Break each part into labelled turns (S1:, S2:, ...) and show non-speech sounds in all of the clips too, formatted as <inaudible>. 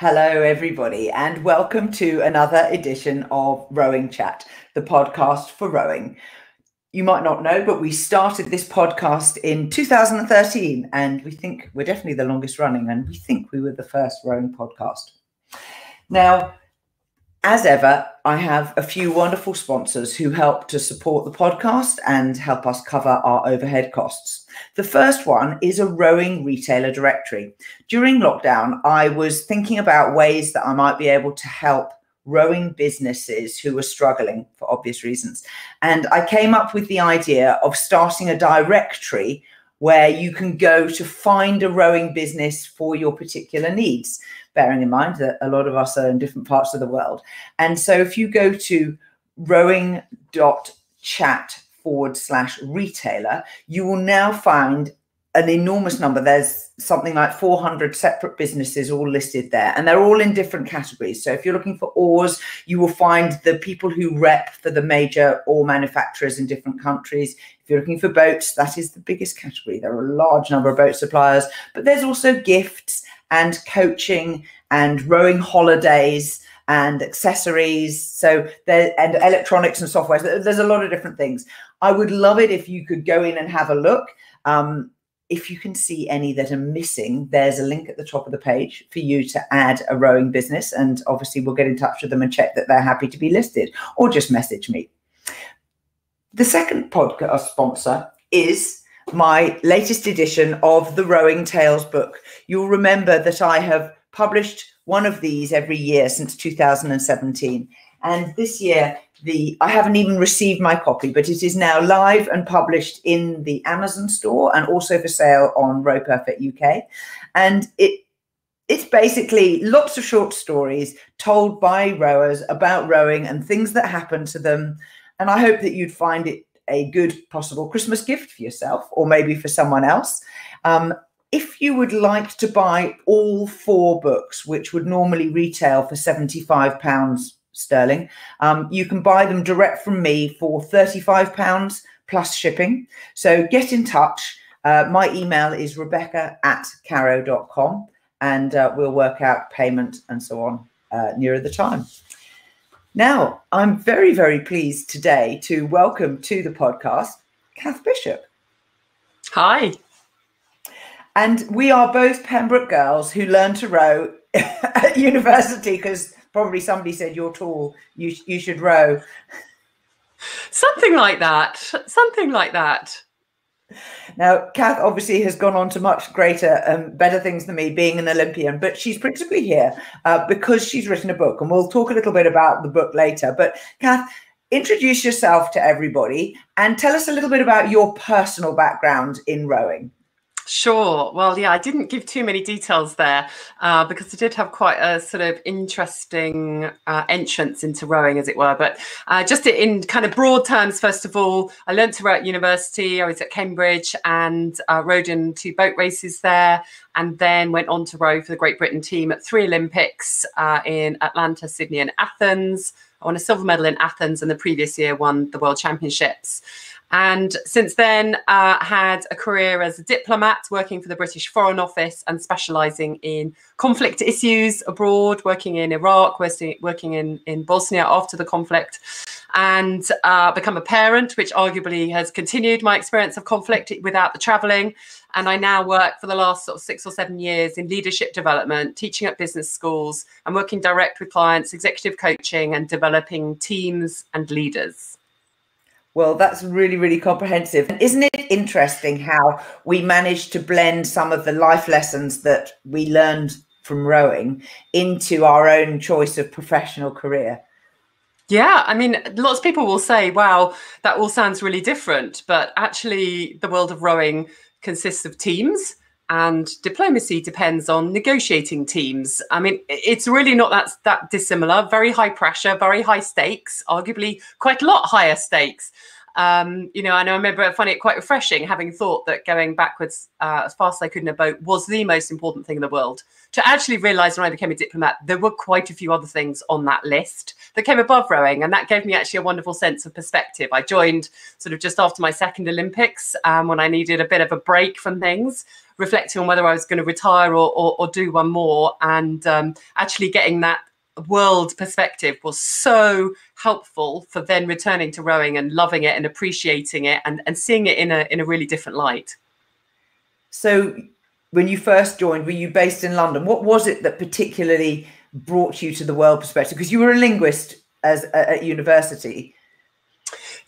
S1: Hello, everybody, and welcome to another edition of Rowing Chat, the podcast for rowing. You might not know, but we started this podcast in 2013, and we think we're definitely the longest running, and we think we were the first rowing podcast. Now, as ever, I have a few wonderful sponsors who help to support the podcast and help us cover our overhead costs. The first one is a rowing retailer directory. During lockdown, I was thinking about ways that I might be able to help rowing businesses who were struggling for obvious reasons. And I came up with the idea of starting a directory where you can go to find a rowing business for your particular needs, bearing in mind that a lot of us are in different parts of the world. And so if you go to rowing.chat forward slash retailer, you will now find an enormous number. There's something like 400 separate businesses all listed there, and they're all in different categories. So if you're looking for oars, you will find the people who rep for the major oar manufacturers in different countries. If you're looking for boats, that is the biggest category. There are a large number of boat suppliers, but there's also gifts and coaching and rowing holidays and accessories so there and electronics and software so there's a lot of different things i would love it if you could go in and have a look um, if you can see any that are missing, there's a link at the top of the page for you to add a rowing business. And obviously, we'll get in touch with them and check that they're happy to be listed or just message me. The second podcast sponsor is my latest edition of the Rowing Tales book. You'll remember that I have published one of these every year since 2017. And this year, the I haven't even received my copy, but it is now live and published in the Amazon store and also for sale on Rowperfect UK. And it it's basically lots of short stories told by rowers about rowing and things that happen to them. And I hope that you'd find it a good possible Christmas gift for yourself or maybe for someone else. Um, if you would like to buy all four books, which would normally retail for £75 sterling. Um, you can buy them direct from me for £35 plus shipping. So get in touch. Uh, my email is rebecca at caroe.com and uh, we'll work out payment and so on uh, nearer the time. Now, I'm very, very pleased today to welcome to the podcast Cath Bishop.
S2: Hi.
S1: And we are both Pembroke girls who learned to row <laughs> at university because probably somebody said you're tall, you you should row.
S2: Something like that. Something like that.
S1: Now, Cath obviously has gone on to much greater and um, better things than me, being an Olympian, but she's principally here uh, because she's written a book, and we'll talk a little bit about the book later. But, Cath, introduce yourself to everybody and tell us a little bit about your personal background in rowing.
S2: Sure. Well, yeah, I didn't give too many details there uh, because I did have quite a sort of interesting uh, entrance into rowing, as it were. But uh, just in kind of broad terms, first of all, I learned to row at university. I was at Cambridge and uh, rowed in two boat races there, and then went on to row for the Great Britain team at three Olympics uh, in Atlanta, Sydney, and Athens. I won a silver medal in Athens, and the previous year won the World Championships. And since then, uh, had a career as a diplomat, working for the British Foreign Office and specialising in conflict issues abroad, working in Iraq, working in, in Bosnia after the conflict, and uh, become a parent, which arguably has continued my experience of conflict without the travelling. And I now work for the last sort of six or seven years in leadership development, teaching at business schools, and working direct with clients, executive coaching, and developing teams and leaders.
S1: Well, that's really, really comprehensive. Isn't it interesting how we managed to blend some of the life lessons that we learned from rowing into our own choice of professional career?
S2: Yeah, I mean, lots of people will say, wow, that all sounds really different. But actually, the world of rowing consists of teams and diplomacy depends on negotiating teams. I mean, it's really not that that dissimilar. Very high pressure, very high stakes, arguably quite a lot higher stakes. Um, you know, and I remember finding it quite refreshing, having thought that going backwards uh, as fast as I could in a boat was the most important thing in the world. To actually realise when I became a diplomat, there were quite a few other things on that list that came above rowing, and that gave me actually a wonderful sense of perspective. I joined sort of just after my second Olympics um, when I needed a bit of a break from things reflecting on whether I was going to retire or, or, or do one more, and um, actually getting that world perspective was so helpful for then returning to rowing and loving it and appreciating it and, and seeing it in a in a really different light.
S1: So when you first joined, were you based in London? What was it that particularly brought you to the world perspective? Because you were a linguist as at university.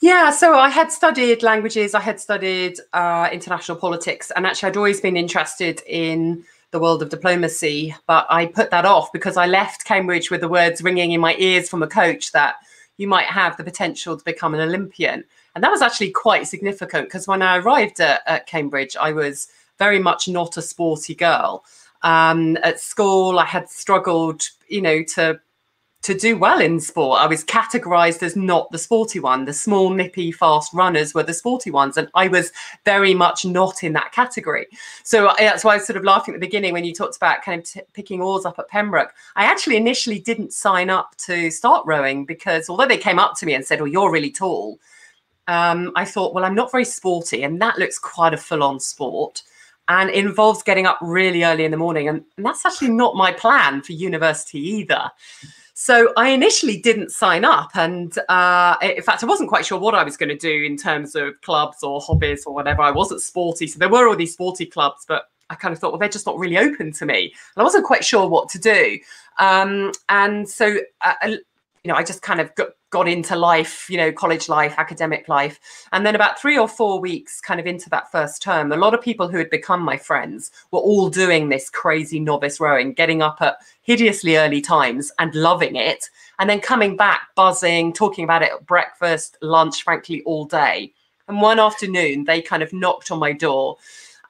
S2: Yeah, so I had studied languages, I had studied uh, international politics, and actually I'd always been interested in the world of diplomacy, but I put that off because I left Cambridge with the words ringing in my ears from a coach that you might have the potential to become an Olympian. And that was actually quite significant because when I arrived at, at, Cambridge, I was very much not a sporty girl. Um, at school, I had struggled, you know, to to do well in sport. I was categorized as not the sporty one. The small, nippy, fast runners were the sporty ones. And I was very much not in that category. So uh, that's why I was sort of laughing at the beginning when you talked about kind of t- picking oars up at Pembroke. I actually initially didn't sign up to start rowing because although they came up to me and said, Oh, you're really tall, um, I thought, Well, I'm not very sporty. And that looks quite a full on sport and involves getting up really early in the morning. And, and, that's actually not my plan for university either. So I initially didn't sign up, and uh, in fact, I wasn't quite sure what I was going to do in terms of clubs or hobbies or whatever. I wasn't sporty, so there were all these sporty clubs, but I kind of thought, well, they're just not really open to me, and I wasn't quite sure what to do. Um, and so, uh, you know, I just kind of got, got into life, you know, college life, academic life. And then about three or four weeks kind of into that first term, a lot of people who had become my friends were all doing this crazy novice rowing, getting up at hideously early times and loving it. And then coming back, buzzing, talking about it at breakfast, lunch, frankly, all day. And one afternoon, they kind of knocked on my door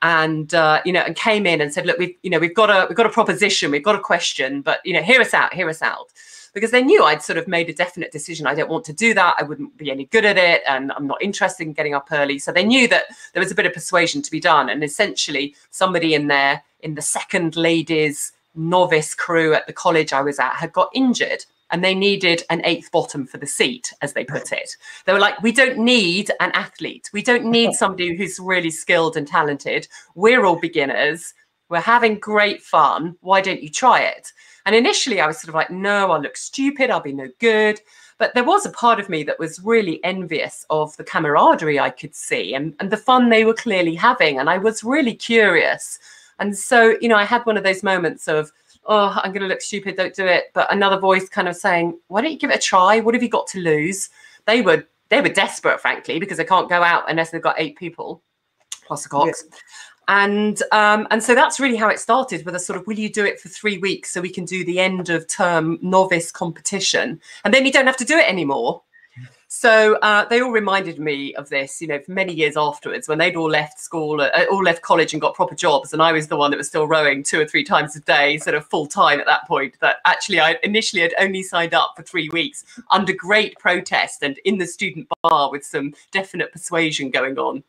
S2: and uh, you know and came in and said look we've you know we've got a we've got a proposition we've got a question but you know hear us out hear us out because they knew I'd sort of made a definite decision. I don't want to do that. I wouldn't be any good at it. And I'm not interested in getting up early. So they knew that there was a bit of persuasion to be done. And essentially, somebody in there in the second ladies novice crew at the college I was at had got injured and they needed an eighth bottom for the seat, as they put it. They were like, we don't need an athlete. We don't need <laughs> somebody who's really skilled and talented. We're all beginners. We're having great fun. Why don't you try it? And initially, I was sort of like, no, I'll look stupid, I'll be no good. But there was a part of me that was really envious of the camaraderie I could see and, and the fun they were clearly having. And I was really curious. And so, you know, I had one of those moments of, oh, I'm going to look stupid, don't do it. But another voice kind of saying, why don't you give it a try? What have you got to lose? They were they were desperate, frankly, because they can't go out unless they've got eight people plus a cox. Yeah and um, and so that's really how it started with a sort of will you do it for three weeks so we can do the end of term novice competition? And then you don't have to do it anymore. So uh, they all reminded me of this you know for many years afterwards when they'd all left school uh, all left college and got proper jobs and i was the one that was still rowing two or three times a day sort of full time at that point that actually i initially had only signed up for three weeks under great protest and in the student bar with some definite persuasion going on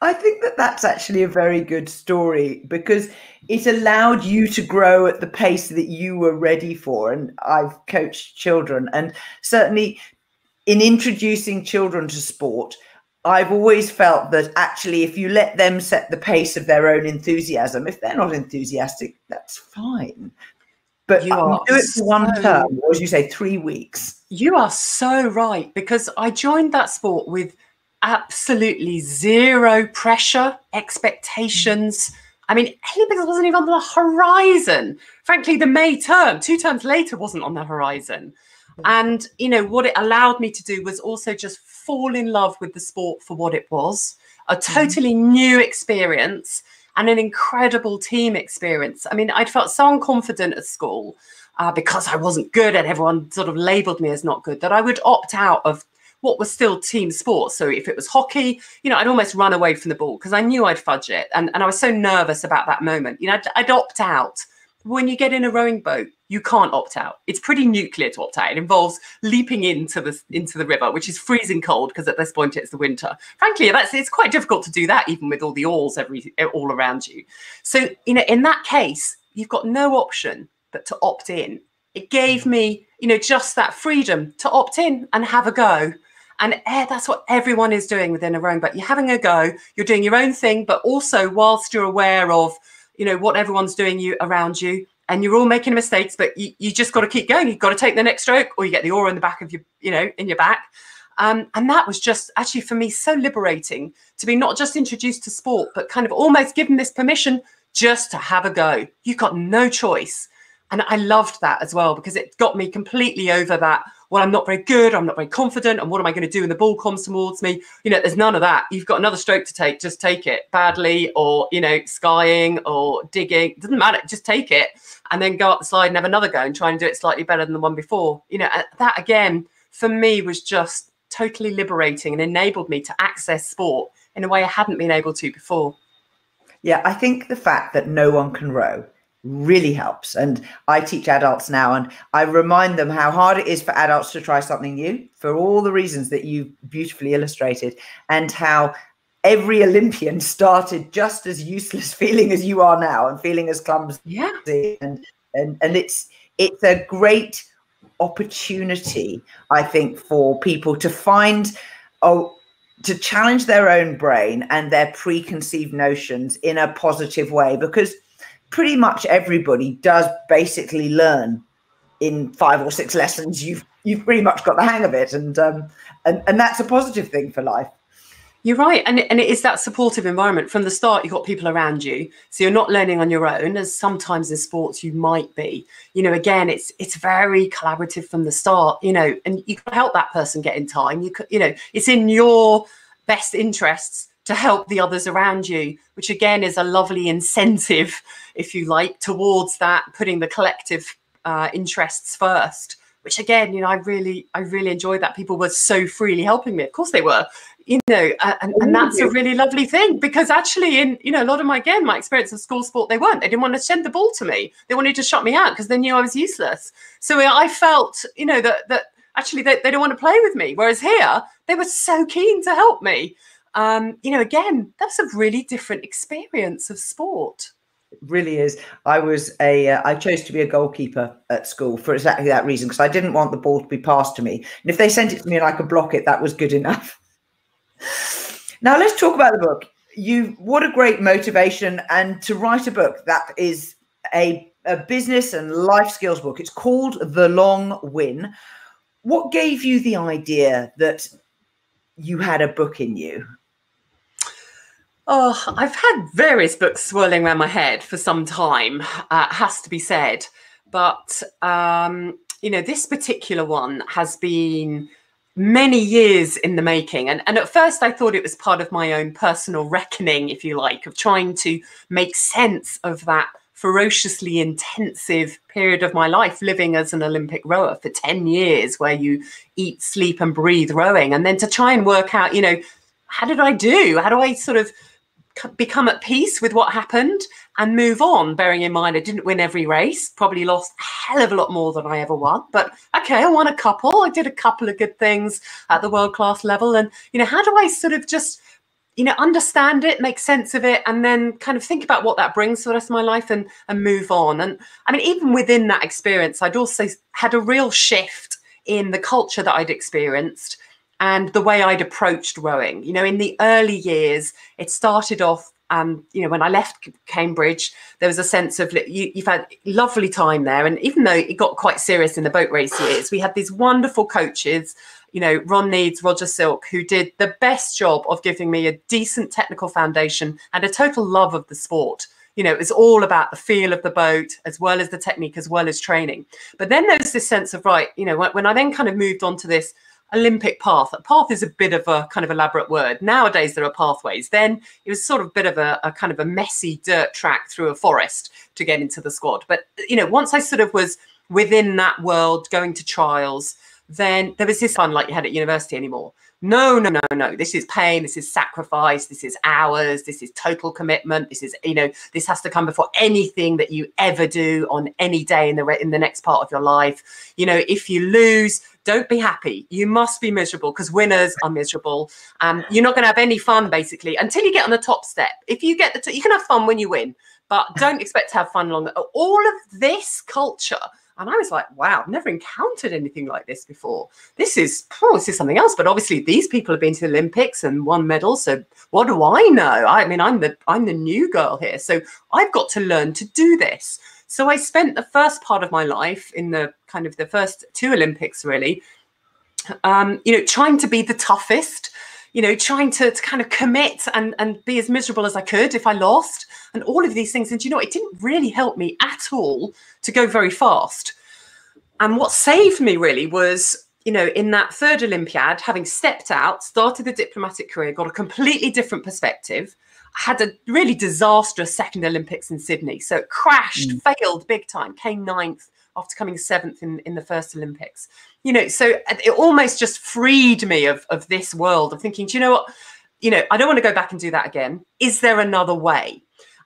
S1: I think that that's actually a very good story because it allowed you to grow at the pace that you were ready for. And I've coached children, and certainly in introducing children to sport, I've always felt that actually, if you let them set the pace of their own enthusiasm, if they're not enthusiastic, that's fine. But you do it for one term, or as you say, three weeks.
S2: You are so right because I joined that sport with absolutely zero pressure, expectations. I mean, Olympics wasn't even on the horizon. Frankly, the May term, two terms later, wasn't on the horizon. And, you know, what it allowed me to do was also just fall in love with the sport for what it was a mm-hmm. totally new experience and an incredible team experience. I mean, I'd felt so unconfident at school uh, because I wasn't good and everyone sort of labeled me as not good that I would opt out of what was still team sports. So if it was hockey, you know, I'd almost run away from the ball because I knew I'd fudge it. And, and I was so nervous about that moment. You know, I'd, I'd opt out when you get in a rowing boat, you can't opt out. It's pretty nuclear to opt out. It involves leaping into the into the river, which is freezing cold because at this point it's the winter. Frankly, that's it's quite difficult to do that even with all the oars every all around you. So you know, in that case, you've got no option but to opt in. It gave mm. me, you know, just that freedom to opt in and have a go. And eh, that's what everyone is doing within a rowing boat. You're having a go, you're doing your own thing, but also whilst you're aware of you know what everyone's doing you around you and you're all making mistakes but you, you just got to keep going. You've got to take the next stroke or you get the aura in the back of your you know in your back. Um, and that was just actually for me so liberating to be not just introduced to sport but kind of almost given this permission just to have a go. You've got no choice and i loved that as well because it got me completely over that well, I'm not very good, I'm not very confident, and what am I going to do when the ball comes towards me? You know, there's none of that. You've got another stroke to take, just take it badly, or, you know, skying or digging, doesn't matter, just take it and then go up the slide and have another go and try and do it slightly better than the one before. You know, uh, that again, for me, was just totally liberating and enabled me to access sport in a way I hadn't been able to before.
S1: Yeah, I think the fact that no one can row really helps. And I teach adults now, and I remind them how hard it is for adults to try something new for all the reasons that you beautifully illustrated, and how every Olympian <laughs> started just as useless <laughs> feeling as you are now and feeling as clumsy.
S2: Yeah.
S1: And and and it's it's a great opportunity, I think, for people to find oh to challenge their own brain and their preconceived notions in a positive way because pretty much everybody does basically learn in five or six <laughs> lessons. You've you've pretty much got the hang of it, and um, and and that's a positive thing for life.
S2: You're right, and and it is that supportive environment from the start. You've got people around you, so you're not learning on your own, as sometimes in sports you might be. You know, again, it's it's very collaborative from the start. You know, and you can help that person get in time. You could, you know, it's in your best interests to help the others around you, which again is a lovely incentive, if you like, towards that putting the collective uh, interests first. Which again, you know, I really, I really enjoyed that people were so freely helping me. Of course, they were, you know, and, and that's a really lovely thing because actually, in you know, a lot of my again, my experience of school sport, they weren't. They didn't want to send the ball to me. They wanted to shut me out because they knew I was useless. So I felt, you know, that that actually they, they don't want to play with me. Whereas here, they were so keen to help me um, you know, again, that's a really different experience of sport.
S1: It really is. I was a. Uh, I chose to be a goalkeeper at school for exactly that reason because I didn't want the ball to be passed to me, and if they sent it to me and I could block it, that was good enough. <laughs> now let's talk about the book. You, what a great motivation, and to write a book that is a a business and life skills book. It's called The Long Win. What gave you the idea that you had a book in you?
S2: Oh, I've had various books swirling around my head for some time, uh, has to be said. But, um, you know, this particular one has been many years in the making. And, and at first, I thought it was part of my own personal reckoning, if you like, of trying to make sense of that ferociously intensive period of my life living as an Olympic rower for 10 years, where you eat, sleep, and breathe rowing. And then to try and work out, you know, how did I do? How do I sort of become at peace with what happened and move on, bearing in mind I didn't win every race, probably lost a hell of a lot more than I ever won. But okay, I won a couple. I did a couple of good things at the world class level. And, you know, how do I sort of just, you know, understand it, make sense of it, and then kind of think about what that brings for the rest of my life and and move on. And I mean, even within that experience, I'd also had a real shift in the culture that I'd experienced and the way I'd approached rowing. You know, in the early years, it started off. Um, you know, when I left Cambridge, there was a sense of you, you've had lovely time there, and even though it got quite serious in the boat race years, we had these wonderful coaches you know, Ron Needs, Roger Silk, who did the best job of giving me a decent technical foundation and a total love of the sport. You know, it was all about the feel of the boat as well as the technique, as well as training. But then there's this sense of, right, you know, when, when I then kind of moved on to this Olympic path. A path is a bit of a kind of elaborate word. Nowadays there are pathways. Then it was sort of a bit of a, a, kind of a messy dirt track through a forest to get into the squad. But you know, once I sort of was within that world, going to trials, then there was this fun like you had at university anymore, No, no, no, no. This is pain. This is sacrifice. This is hours. This is total commitment. This is, you know, this has to come before anything that you ever do on any day in the in the next part of your life. You know, if you lose, don't be happy. You must be miserable because winners are miserable. Um, you're not going to have any fun basically until you get on the top step. If you get the, t- you can have fun when you win, but don't expect to have fun long. All of this culture and I was like, wow, I've never encountered anything like this before. This is, oh, this is something else. But obviously, these people have been to the Olympics and won medals. So what do I know? I mean, I'm the I'm the new girl here. So I've got to learn to do this. So I spent the first part of my life in the kind of the first two Olympics, really, um, you know, trying to be the toughest you know, trying to, to kind of commit and, and be as miserable as I could if I lost, and all of these things. And you know, it didn't really help me at all to go very fast. And what saved me really was, you know, in that third Olympiad, having stepped out, started the diplomatic career, got a completely different perspective. I had a really disastrous second Olympics in Sydney. So it crashed, mm. failed big time, came ninth after coming seventh in, in the first Olympics. You know, so it almost just freed me of, of this world of thinking, do you know what? You know, I don't want to go back and do that again. Is there another way?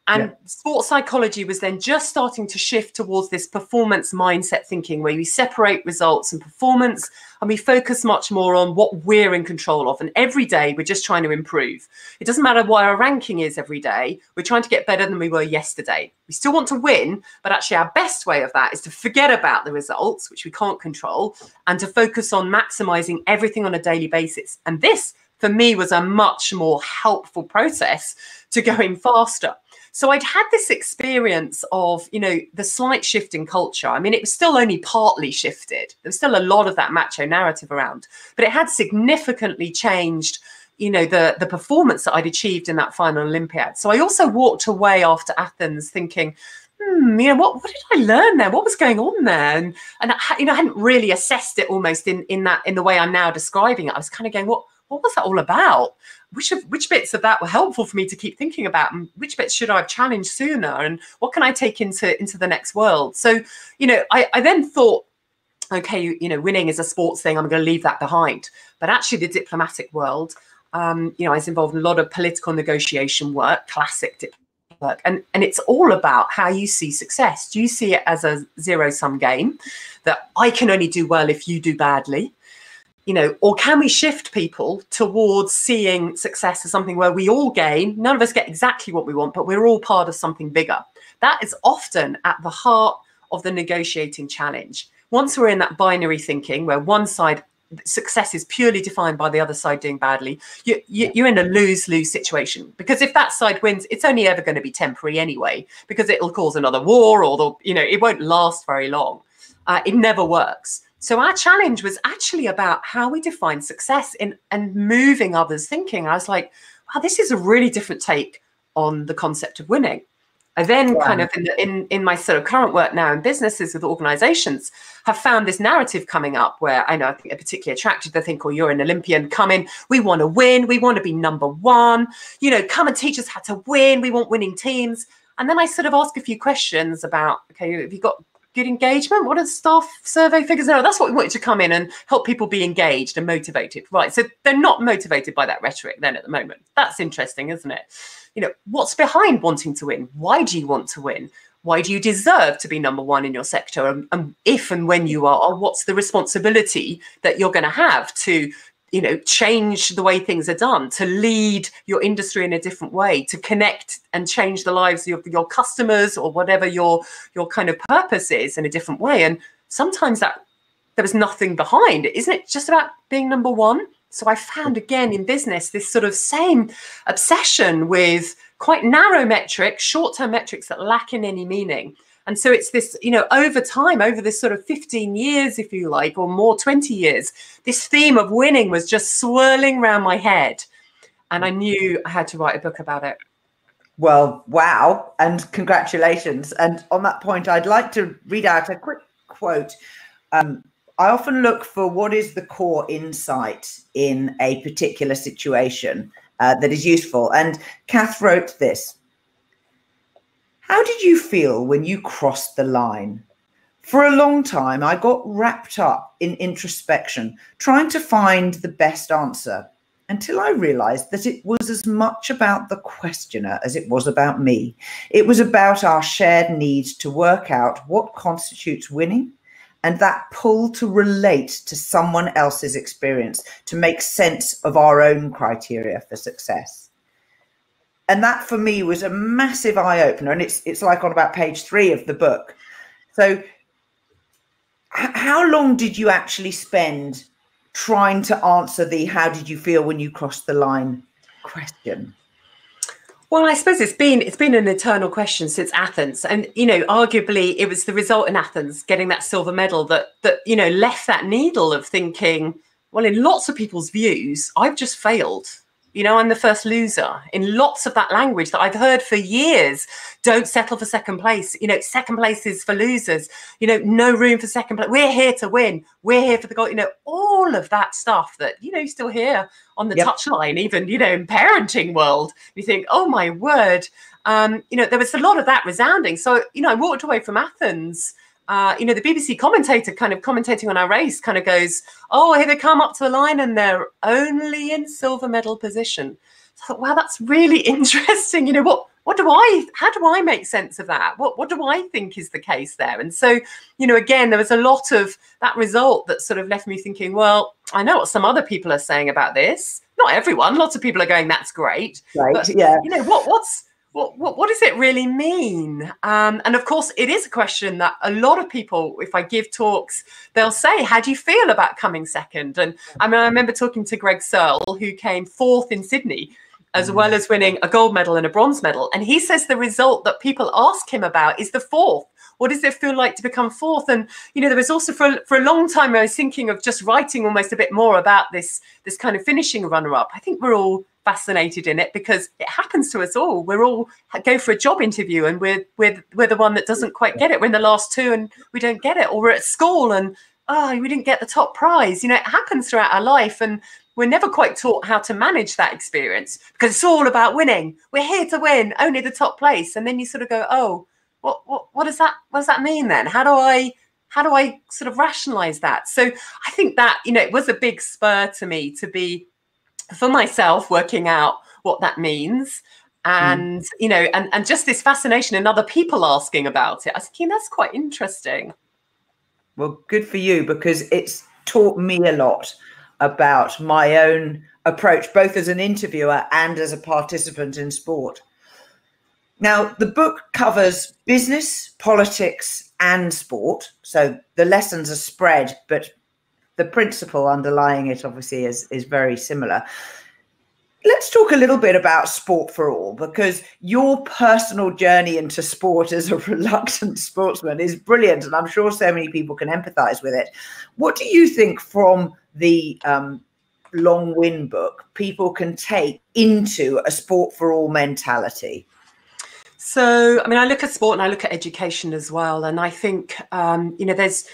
S2: And yeah. sports psychology was then just starting to shift towards this performance mindset thinking where we separate results and performance and we focus much more on what we're in control of. And every day we're just trying to improve. It doesn't matter what our ranking is every day, we're trying to get better than we were yesterday. We still want to win, but actually, our best way of that is to forget about the results, which we can't control, and to focus on maximizing everything on a daily basis. And this, for me, was a much more helpful process to going faster. So I'd had this experience of, you know, the slight shift in culture. I mean, it was still only partly shifted. There was still a lot of that macho narrative around, but it had significantly changed you know the the performance that I'd achieved in that final Olympiad. So I also walked away after Athens thinking, hmm, you know, what what did I learn there? What was going on there? And and I, you know, I hadn't really assessed it almost in in that in the way I'm now describing it. I was kind of going, what what was that all about? Which of which bits of that were helpful for me to keep thinking about and which bits should I have challenged sooner and what can I take into into the next world? So you know I, I then thought okay you, you know winning is a sports thing I'm going to leave that behind. But actually the diplomatic world um, you know I was involved in a lot of political negotiation work classic work and and it's all about how you see success. Do you see it as a zero sum game that I can only do well if you do badly you know, or can we shift people towards seeing success as something where we all gain? None of us get exactly what we want, but we're all part of something bigger. That is often at the heart of the negotiating challenge. Once we're in that binary thinking where one side success is purely defined by the other side doing badly, you, you, you're in a lose lose situation. Because if that side wins, it's only ever going to be temporary anyway, because it'll cause another war or, the, you know, it won't last very long. Uh, it never works. So our challenge was actually about how we define success in and moving others' thinking. I was like, wow, this is a really different take on the concept of winning. I then yeah. kind of in, the, in in my sort of current work now in businesses with organizations have found this narrative coming up where I know I think they're particularly attracted. They think, oh, you're an Olympian, come in, we want to win, we want to be number one, you know, come and teach us how to win, we want winning teams. And then I sort of ask a few questions about, okay, have you got good engagement? What are staff survey figures? No, that's what we wanted to come in and help people be engaged and motivated. Right. So they're not motivated by that rhetoric then at the moment. That's interesting, isn't it? You know, what's behind wanting to win? Why do you want to win? Why do you deserve to be number one in your sector? And, and if and when you are, what's the responsibility that you're going to have to you know change the way things are done to lead your industry in a different way to connect and change the lives of your customers or whatever your your kind of purpose is in a different way. And sometimes that there was nothing behind. It isn't it just about being number one? So i found again in business this sort of same obsession with quite narrow metrics short-term metrics that lack in any meaning and so it's this, you know, over time, over this sort of 15 years, if you like, or more 20 years, this theme of winning was just swirling around my head. And I knew I had to write a book about it.
S1: Well, wow. And congratulations. And on that point, I'd like to read out a quick quote. Um, I often look for what is the core insight in a particular situation uh, that is useful. And Cath wrote this how did you feel when you crossed the line? For a long time, I got wrapped up in introspection, trying to find the best answer until I realized that it was as much about the questioner as it was about me. It was about our shared need to work out what constitutes winning and that pull to relate to someone else's experience to make sense of our own criteria for success. And that for me was a massive eye opener. And it's, it's like on about page three of the book. So how long did you actually spend trying to answer the how did you feel when you crossed the line question?
S2: Well, I suppose it's been it's been an eternal question since Athens, and you know, arguably, it was the result in Athens getting that silver medal that that you know left that needle of thinking. Well, in lots of people's views, I've just failed you know, I'm the first loser in lots of that language that I've heard for years. Don't settle for second place. You know, second place is for losers. You know, no room for second place. We're here to win. We're here for the goal. You know, all of that stuff that, you know, you still hear on the yep. touchline, even, you know, in parenting world. You think, oh my word. Um, you know, there was a lot of that resounding. So, you know, I walked away from Athens uh, you know, the BBC commentator kind of commentating on our race kind of goes, oh, here they come up to the line and they're only in silver medal position. So I thought, wow, that's really <laughs> interesting. You know, what what do I how do I make sense of that? What what do I think is the case there? And so, you know, again, there was a lot of that result that sort of left me thinking, well, I know what some other people are saying about this. Not everyone, lots of people are going, that's great.
S1: Right. But, yeah.
S2: You know, what what's what, what, what does it really mean? Um, and of course, it is a question that a lot of people, if I give talks, they'll say, How do you feel about coming second? And I mean, I remember talking to Greg Searle, who came fourth in Sydney, as well mm. as winning a gold medal and a bronze medal. And he says the result that people ask him about is the fourth. What does it feel like to become fourth? And you know, there was also for for a long time I was thinking of just writing almost a bit more about this this kind of finishing runner up. I think we're all fascinated in it because it happens to us all. We're all go for a job interview and we're we're we're the one that doesn't quite get it. We're in the last two and we don't get it, or we're at school and oh, we didn't get the top prize. You know, it happens throughout our life and we're never quite taught how to manage that experience because it's all about winning. We're here to win, only the top place. And then you sort of go, oh, what what what does that what does that mean then? How do I how do I sort of rationalize that? So I think that, you know, it was a big spur to me to be for myself working out what that means hmm. and mm. you know and and just this fascination in other people asking about it i was thinking that's quite interesting
S1: well good for you because it's taught me a lot about my own approach both as an interviewer and as a participant in sport now the book covers business politics and sport so the lessons are spread but the principle underlying it obviously is is very similar. Let's talk a little bit about sport for all because your personal journey into sport as a <laughs> reluctant sportsman is brilliant and i'm sure so many people can empathize with it. What do you think from the um, long win book people can take into a sport for all mentality?
S2: So i mean i look at sport and i look at education as well and i think um, you know there's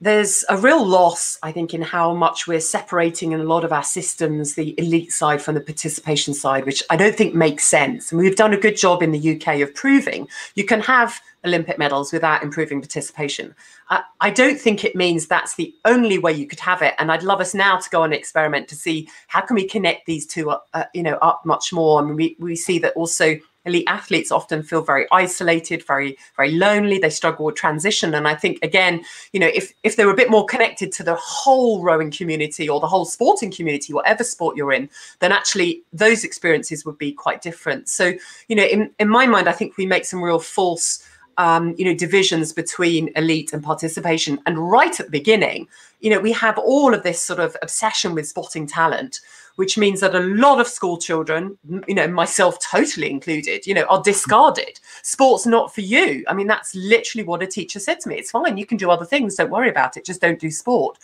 S2: there's a real loss, I think, in how much we're separating in a lot of our systems the elite side from the participation side, which I don't think makes sense. And we've done a good job in the UK of proving you can have Olympic medals without improving participation. I, I don't think it means that's the only way you could have it. And I'd love us now to go on an experiment to see how can we connect these two, uh, you know, up much more. I mean, we, we see that also elite athletes often feel very isolated, very, very lonely. They struggle with transition. And I think again, you know, if if they were a bit more connected to the whole rowing community or the whole sporting community, whatever sport you're in, then actually those experiences would be quite different. So, you know, in, in my mind, I think we make some real false um, you know, divisions between elite and participation. And right at the beginning, you know, we have all of this sort of obsession with spotting talent, which means that a lot of school children, you know, myself totally included, you know, are discarded. Sport's not for you. I mean, that's literally what a teacher said to me. It's fine, you can do other things, don't worry about it, just don't do sport.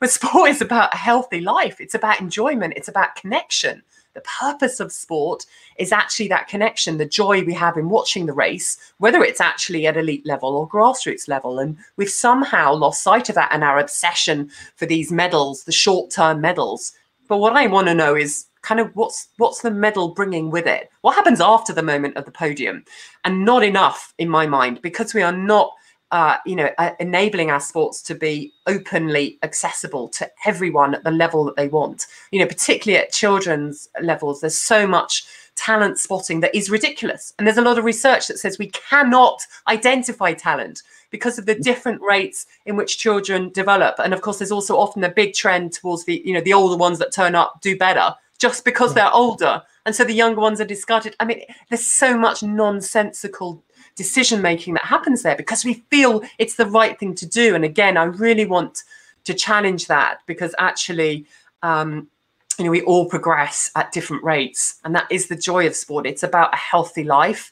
S2: But <laughs> sport is about a healthy life, it's about enjoyment, it's about connection. The purpose of sport is actually that connection, the joy we have in watching the race, whether it's actually at elite level or grassroots level. And we've somehow lost sight of that and our obsession for these medals, the short term medals. But what I want to know is kind of what's what's the medal bringing with it? What happens after the moment of the podium? And not enough in my mind because we are not uh, you know, uh, enabling our sports to be openly accessible to everyone at the level that they want. You know, particularly at children's levels, there's so much talent spotting that is ridiculous. And there's a lot of research that says we cannot identify talent because of the different rates in which children develop. And of course, there's also often a big trend towards the, you know, the older ones that turn up do better just because they're older. And so the younger ones are discarded. I mean, there's so much nonsensical decision making that happens there because we feel it's the right thing to do. And again, I really want to challenge that because actually, um, you know, we all progress at different rates, and that is the joy of sport. It's about a healthy life,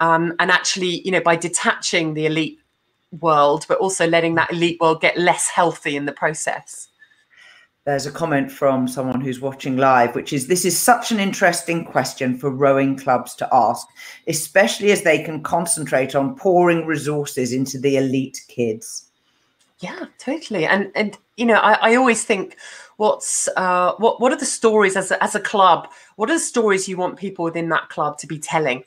S2: um, and actually, you know, by detaching the elite world, but also letting that elite world get less healthy in the process
S1: there's a comment from someone who's watching live, which is this is such an interesting question for rowing clubs to ask, especially as they can concentrate on pouring resources into the elite kids.
S2: Yeah, totally. And and you know, I, I always think what's uh what what are the stories as a, as a club? What are the stories you want people within that club to be telling?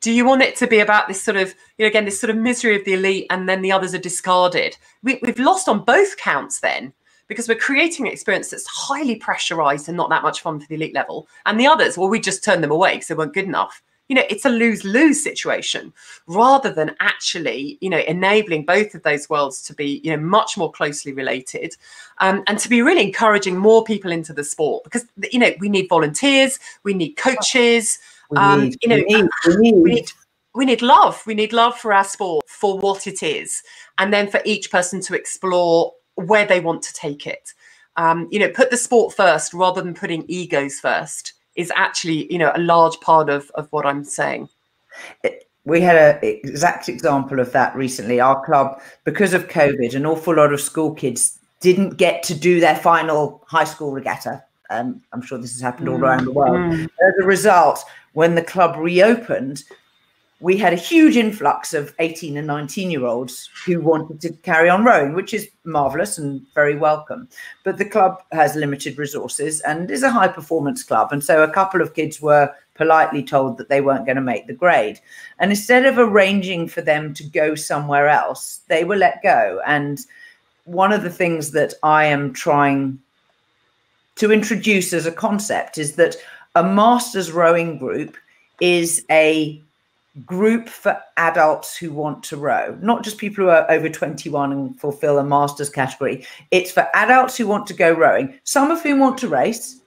S2: do you want it to be about this sort of you know again this sort of misery of the elite and then the others are discarded we, have lost on both counts then because we're creating an experience that's highly pressurized and not that much fun for the elite level. And the others, well, we just turn them away because they weren't good enough. You know, it's a lose lose situation rather than actually, you know, enabling both of those worlds to be, you know, much more closely related um, and to be really encouraging more people into the sport because, you know, we need volunteers, we need coaches, we um, need, you know, <sighs> we need, we need, we need we need love. We need love for our sport for what it is, and then for each person to explore where they want to take it. Um, you know, put the sport first rather than putting egos first is actually, you know, a large part of, of what I'm saying.
S1: We had an exact example of that recently. Our club, because of COVID, an awful lot of school kids didn't get to do their final high school regatta. Um, I'm sure this has happened all around the world. Mm. As a result, when the club reopened, we had a huge influx of 18 and 19 year olds who wanted to carry on rowing, which is marvelous and very welcome. But the club has limited resources and is a high performance club. And so a couple of kids were politely told that they weren't going to make the grade. And instead of arranging for them to go somewhere else, they were let go. And one of the things that I am trying to introduce as a concept is that a master's rowing group is a group for adults who want to row, not just people who are over 21 and fulfill a master's category. It's for adults who want to go rowing, some of whom want to race,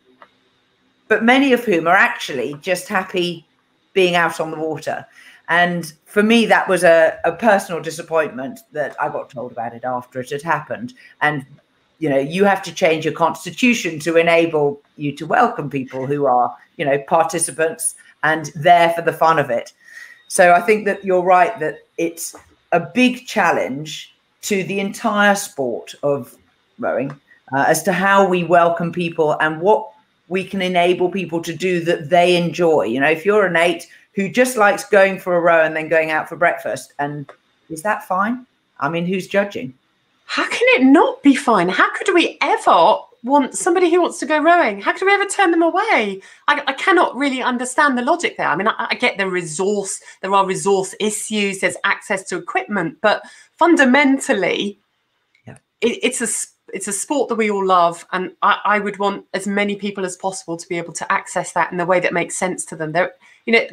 S1: but many of whom are actually just happy being out on the water. And for me, that was a, a personal disappointment that I got told about it after it had happened. And you know, you have to change your constitution to enable you to welcome people who are, you know, participants and there for the fun of it. So I think that you're right that it's a big challenge to the entire sport of rowing uh, as to how we welcome people and what we can enable people to do that they enjoy. You know, if you're an eight who just likes going for a row and then going out for breakfast, and is that fine? I mean, who's judging?
S2: How can it not be fine? How could we ever want somebody who wants to go rowing how could we ever turn them away i, I cannot really understand the logic there i mean I, I, get the resource there are resource issues there's access to equipment but fundamentally yeah. it, it's a it's a sport that we all love and I, I would want as many people as possible to be able to access that in the way that makes sense to them there you know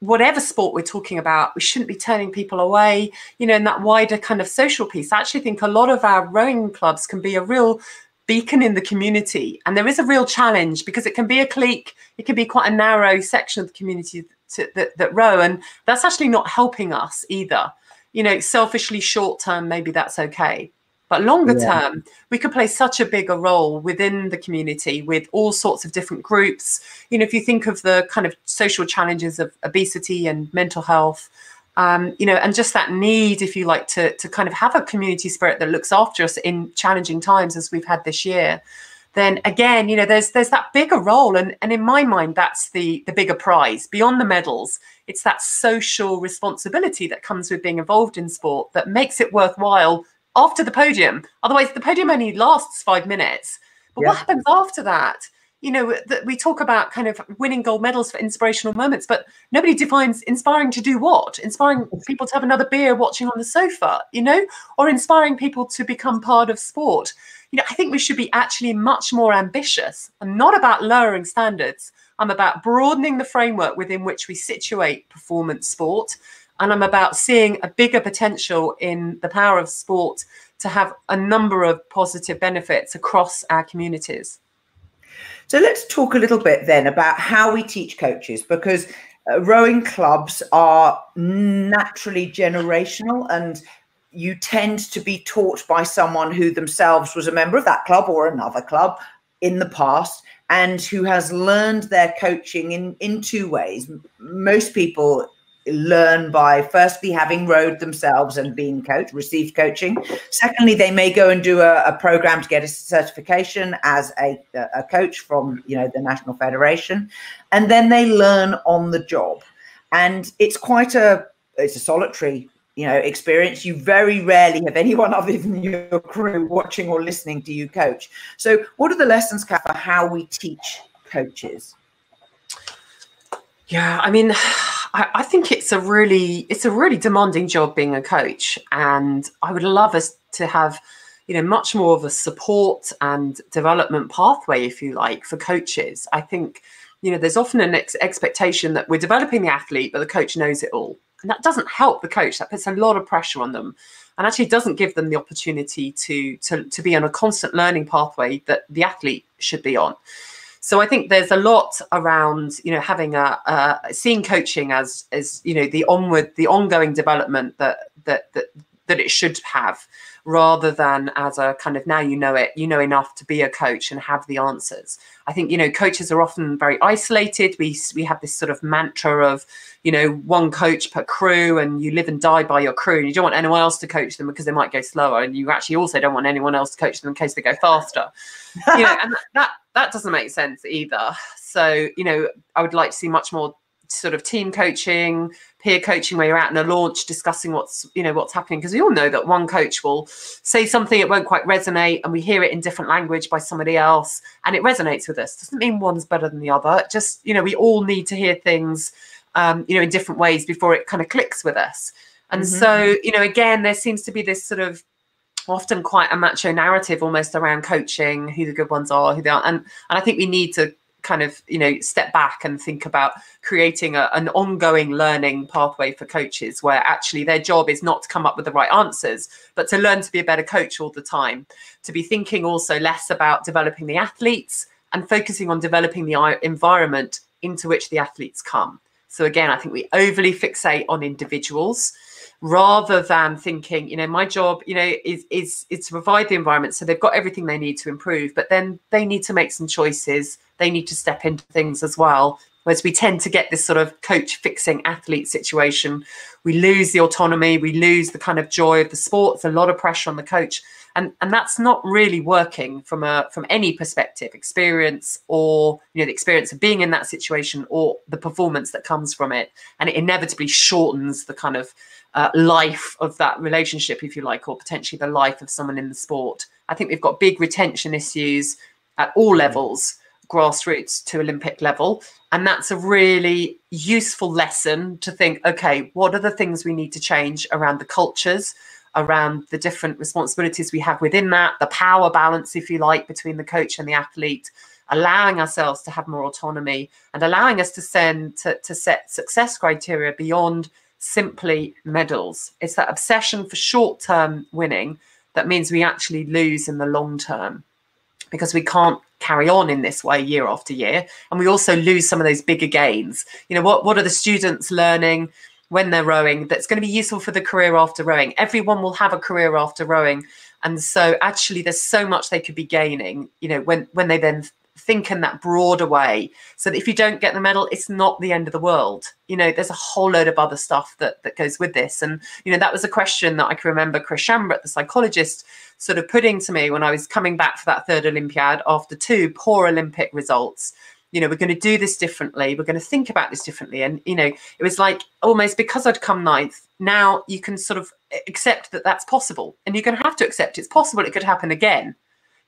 S2: whatever sport we're talking about, we shouldn't be turning people away, you know, in that wider kind of social piece. I actually think a lot of our rowing clubs can be a real beacon in the community. And there is a real challenge because it can be a clique, it can be quite a narrow section of the community to, that, that row. And that's actually not helping us either. You know, selfishly short term, maybe that's okay. But longer yeah. term, we could play such a bigger role within the community with all sorts of different groups. You know, if you think of the kind of social challenges of obesity and mental health, um, you know, and just that need, if you like, to to kind of have a community spirit that looks after us in challenging times as we've had this year, then again, you know, there's there's that bigger role, and and in my mind, that's the the bigger prize beyond the medals. It's that social responsibility that comes with being involved in sport that makes it worthwhile after the podium. Otherwise, the podium only lasts five minutes. But yeah. what happens after that? You know that we talk about kind of winning gold medals for inspirational moments but nobody defines inspiring to do what? Inspiring people to have another beer watching on the sofa you know? Or inspiring people to become part of sport. You know i think we should be actually much more ambitious. I'm not about lowering standards. I'm about broadening the framework within which we situate performance sport. And i'm about seeing a bigger potential in the power of sport to have a number of positive benefits across our communities
S1: so let's talk a little bit then about how we teach coaches because uh, rowing clubs are naturally generational and you tend to be taught by someone who themselves was a member of that club or another club in the past and who has learned their coaching in in two ways. Most people learn by firstly having rowed themselves and being coached, received coaching. Secondly, they may go and do a, a program to get a certification as a, a coach from you know the National Federation, and then they learn on the job. And it's quite a it's a solitary you know experience you very rarely have anyone other than your crew watching or listening to you coach so what are the lessons for how we teach coaches
S2: yeah i mean I, I think it's a really it's a really demanding job being a coach, and I would love us to have you know much more of a support and development pathway if you like for coaches. I think you know there's often an ex- expectation that we're developing the athlete but the coach knows it all. And that doesn't help the coach. That puts a lot of pressure on them and actually doesn't give them the opportunity to to, to be on a constant learning pathway that the athlete should be on so I think there's a lot around, you know, having a, seeing coaching as as you know the onward, the ongoing development that that that that it should have, rather than as a kind of now you know it, you know enough to be a coach and have the answers. I think you know coaches are often very isolated. We we have this sort of mantra of you know one coach per crew, and you live and die by your crew, and you don't want anyone else to coach them because they might go slower, and you actually also don't want anyone else to coach them in case they go faster. you know, and that that doesn't make sense either. So, you know, I would like to see much more sort of team coaching, peer coaching where you're out in a launch discussing what's, you know, what's happening. Because we all know that one coach will say something, it won't quite resonate, and we hear it in different language by somebody else, and it resonates with us. Doesn't mean one's better than the other. Just, you know, we all need to hear things um, you know, in different ways before it kind of clicks with us. And mm-hmm. so, you know, again, there seems to be this sort of often quite a macho narrative almost around coaching, who the good ones are, who they are. And, and I think we need to kind of, you know, step back and think about creating a, an ongoing learning pathway for coaches where actually their job is not to come up with the right answers, but to learn to be a better coach all the time, to be thinking also less about developing the athletes and focusing on developing the environment into which the athletes come. So again, I think we overly fixate on individuals rather than thinking, you know, my job, you know, is is is to provide the environment so they've got everything they need to improve, but then they need to make some choices. They need to step into things as well. Whereas we tend to get this sort of coach fixing athlete situation. We lose the autonomy, we lose the kind of joy of the sport. There's a lot of pressure on the coach. And, and that's not really working from a from any perspective, experience or you know the experience of being in that situation or the performance that comes from it, and it inevitably shortens the kind of uh, life of that relationship, if you like, or potentially the life of someone in the sport. I think we've got big retention issues at all mm. levels, grassroots to Olympic level. And that's a really useful lesson to think okay, what are the things we need to change around the cultures, around the different responsibilities we have within that, the power balance, if you like, between the coach and the athlete? allowing ourselves to have more autonomy and allowing us to send to, to set success criteria beyond simply medals. It's that obsession for short term winning that means we actually lose in the long term because we can't carry on in this way year after year. And we also lose some of those bigger gains. You know, what, what are the students learning when they're rowing that's going to be useful for the career after rowing? Everyone will have a career after rowing. And so actually there's so much they could be gaining, you know, when when they then think in that broader way so that if you don't get the medal it's not the end of the world you know there's a whole load of other stuff that that goes with this and you know that was a question that i can remember chris Shambrook, the psychologist sort of putting to me when i was coming back for that third olympiad after two poor olympic results you know we're going to do this differently we're going to think about this differently and you know it was like almost because i'd come ninth now you can sort of accept that that's possible and you're going to have to accept it's possible it could happen again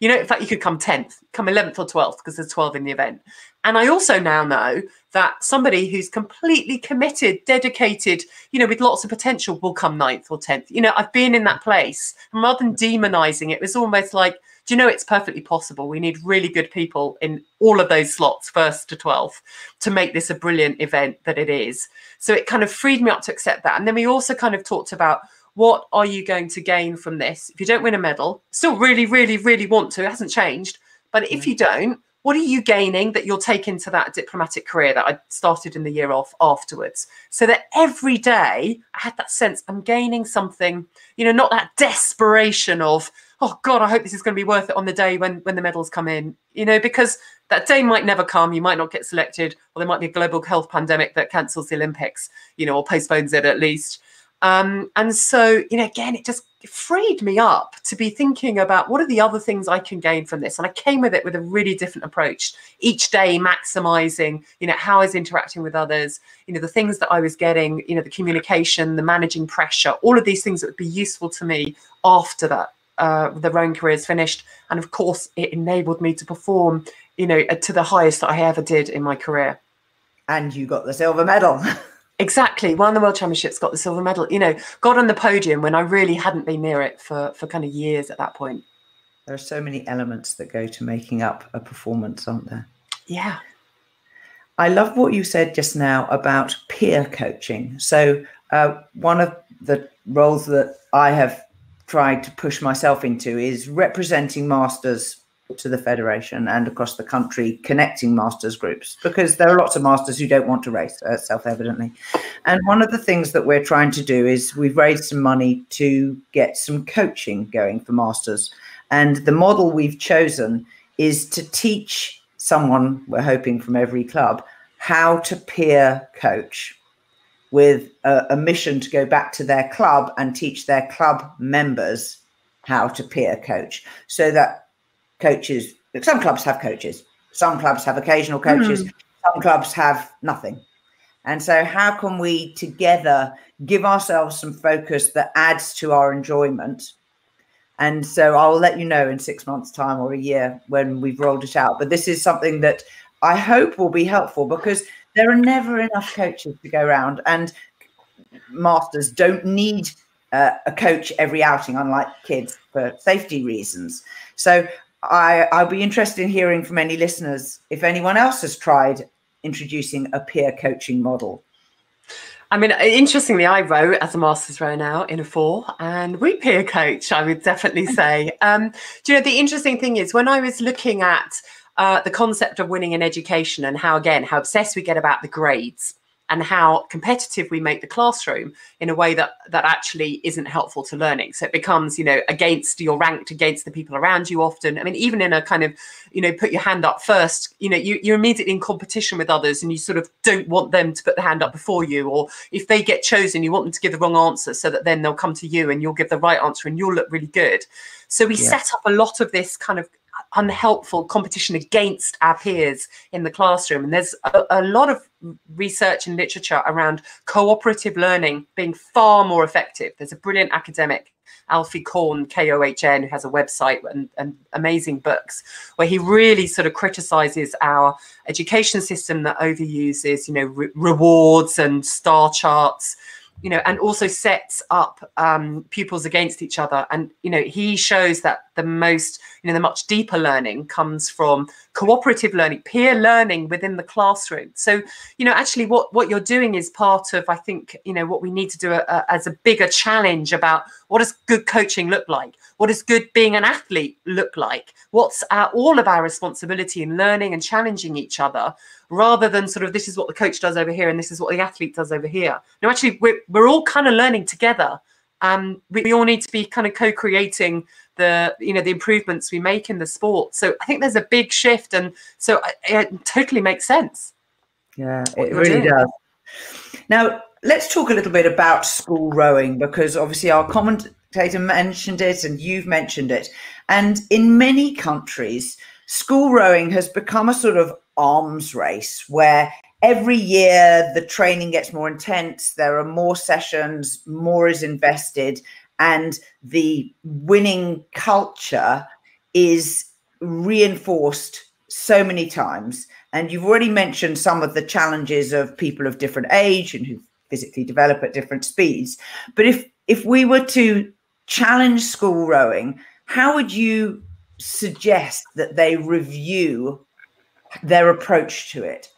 S2: You know, in fact, you could come 10th, come 11th or 12th because there's 12 in the event. And I also now know that somebody who's completely committed, dedicated, you know, with lots of potential will come 9th or 10th. You know, I've been in that place. And rather than demonizing it, it was almost like, do you know it's perfectly possible? We need really good people in all of those slots, first to 12th, to make this a brilliant event that it is. So it kind of freed me up to accept that. And then we also kind of talked about what are you going to gain from this? If you don't win a medal, still really, really, really want to, it hasn't changed. But if you don't, what are you gaining that you'll take into that diplomatic career that I started in the year off afterwards? So that every day I had that sense I'm gaining something, you know, not that desperation of, oh God, I hope this is going to be worth it on the day when when the medals come in, you know, because that day might never come. You might not get selected, or there might be a global health pandemic that cancels the Olympics, you know, or postpones it at least. Um, and so, you know, again, it just freed me up to be thinking about what are the other things I can gain from this. And I came with it with a really different approach. Each day, maximizing, you know, how I was interacting with others, you know, the things that I was getting, you know, the communication, the managing pressure, all of these things that would be useful to me after that. Uh, the rowing career is finished, and of course, it enabled me to perform, you know, to the highest that I ever did in my career.
S1: And you got the silver medal. <laughs>
S2: Exactly. Won the World Championships, got the silver medal. You know, got on the podium when I really hadn't been near it for for kind of years at that point.
S1: There are so many elements that go to making up a performance, aren't there?
S2: Yeah.
S1: I love what you said just now about peer coaching. So, uh, one of the roles that I have tried to push myself into is representing masters to the federation and across the country connecting masters groups because there are lots of masters who don't want to race uh, self-evidently. And one of the things that we're trying to do is we've raised some money to get some coaching going for masters. And the model we've chosen is to teach someone we're hoping from every club how to peer coach with a, a mission to go back to their club and teach their club members how to peer coach so that coaches. Some clubs have coaches. Some clubs have occasional coaches. Mm. Some clubs have nothing. And so, how can we together give ourselves some focus that adds to our enjoyment? And so, I'll let you know in six months' time or a year when we've rolled it out. But this is something that I hope will be helpful because there are never enough coaches to go around, and masters don't need uh, a coach every outing, unlike kids, for safety reasons. So I, I'll be interested in hearing from any listeners if anyone else has tried introducing a peer coaching model.
S2: I mean, interestingly, I wrote as a master's row now in a four, and we peer coach, I would definitely say. <laughs> Um, do you know, the interesting thing is when I was looking at uh, the concept of winning in education and how, again, how obsessed we get about the grades and how competitive we make the classroom in a way that that actually isn't helpful to learning. So it becomes you know against you're ranked against the people around you often. I mean even in a kind of you know put your hand up first you know you, you're immediately in competition with others and you sort of don't want them to put the hand up before you. Or if they get chosen you want them to give the wrong answer so that then they'll come to you and you'll give the right answer and you'll look really good. So we yeah. set up a lot of this kind of unhelpful competition against our peers in the classroom. And there's a, a, lot of research and literature around cooperative learning being far more effective. There's a brilliant academic, Alfie Kohn, K O H N, who has a website and, and amazing books where he really sort of criticizes our education system that overuses, you know, re- rewards and star charts you know, and also sets up um, pupils against each other. And, you know, he shows that the most, you know, the much deeper learning comes from cooperative learning, peer learning within the classroom. So, you know, actually what, what you're doing is part of, I think, you know, what we need to do a, a, as a bigger challenge about what does good coaching look like? What does good being an athlete look like? What's our, all of our responsibility in learning and challenging each other rather than sort of this is what the coach does over here and this is what the athlete does over here. No, actually, we're, we're all kind of learning together. Um, we, we all need to be kind of co-creating the you know the improvements we make in the sport. So I think there's a big shift, and so it, it totally makes sense.
S1: Yeah, it really doing. does. Now let's talk a little bit about school rowing because obviously our commentator mentioned it and you've mentioned it, and in many countries, school rowing has become a sort of arms race where every year the training gets more intense there are more sessions more is invested and the winning culture is reinforced so many times. And you've already mentioned some of the challenges of people of different age and who physically develop at different speeds. But if if we were to challenge school rowing, how would you suggest that they review their approach to it?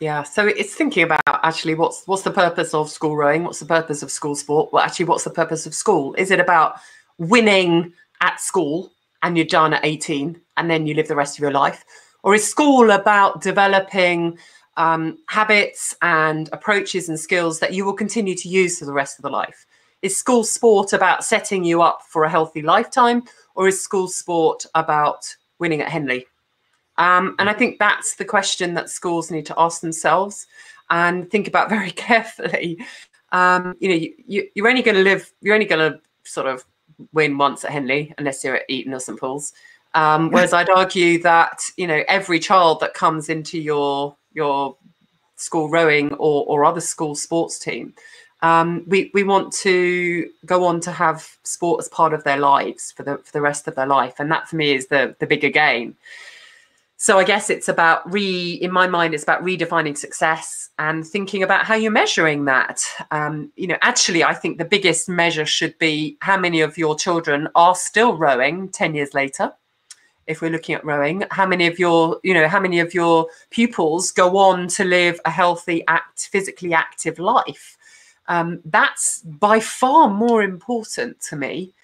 S2: Yeah, so it's thinking about actually what's what's the purpose of school rowing? What's the purpose of school sport? Well, actually, what's the purpose of school? Is it about winning at school and you're done at 18 and then you live the rest of your life? Or is school about developing um, habits and approaches and skills that you will continue to use for the rest of the life? Is school sport about setting you up for a healthy lifetime, or is school sport about winning at Henley? Um, and I think that's the question that schools need to ask themselves and think about <laughs> very carefully. Um, you know, you, you, you're only going to live, you're only going to sort of win once at Henley, unless you're at Eton or St Paul's. Um, <laughs> whereas I'd argue that you know every child that comes into your your school rowing or, or other school sports team um, we, we want to go on to have sport as part of their lives for the, for the rest of their life. And that for me is the, the bigger game. So I guess it's about re, in my mind, it's about redefining success and thinking about how you're measuring that. Um, you know, actually, I think the biggest measure should be how many of your children are still rowing 10 years later. If we're looking at rowing, how many of your, you know, how many of your pupils go on to live a healthy, act, physically active life? Um, that's by far more important to me.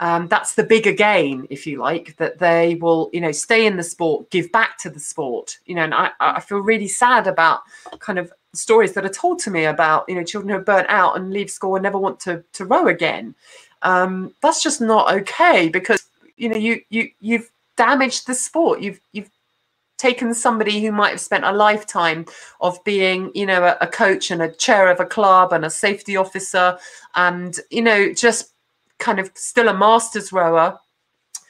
S2: Um, that's the bigger gain, if you like, that they will, you know, stay in the sport, give back to the sport. You know, and I, I feel really sad about kind of stories that are told to me about, you know, children who are burnt out and leave school and never want to to row again. Um, that's just not okay because you know you you you've damaged the sport. You've you've taken somebody who might have spent a lifetime of being, you know, a, a, coach and a chair of a club and a safety officer and, you know, just kind of still a master's rower.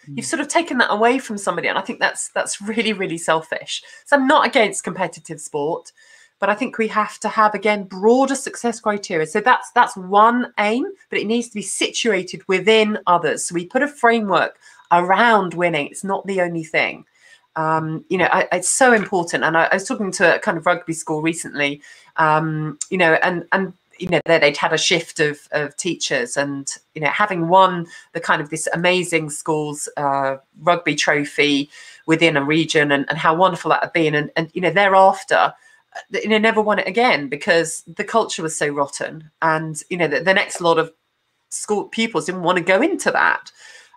S2: Mm. You've sort of taken that away from somebody, and I think that's that's really, really selfish. So I'm not against competitive sport, but I think we have to have again broader success criteria. So that's that's one aim, but it needs to be situated within others. So we put a framework around winning. It's not the only thing um, you know, I, it's so important. And I, I, was talking to a kind of rugby school recently, um, you know, and and you know they'd had a shift of of teachers, and you know, having won the kind of this amazing schools uh, rugby trophy within a region, and, and how wonderful that had been, and and you know, thereafter uh, you know never won it again because the culture was so rotten and you know the, the next lot of school pupils didn't want to go into that.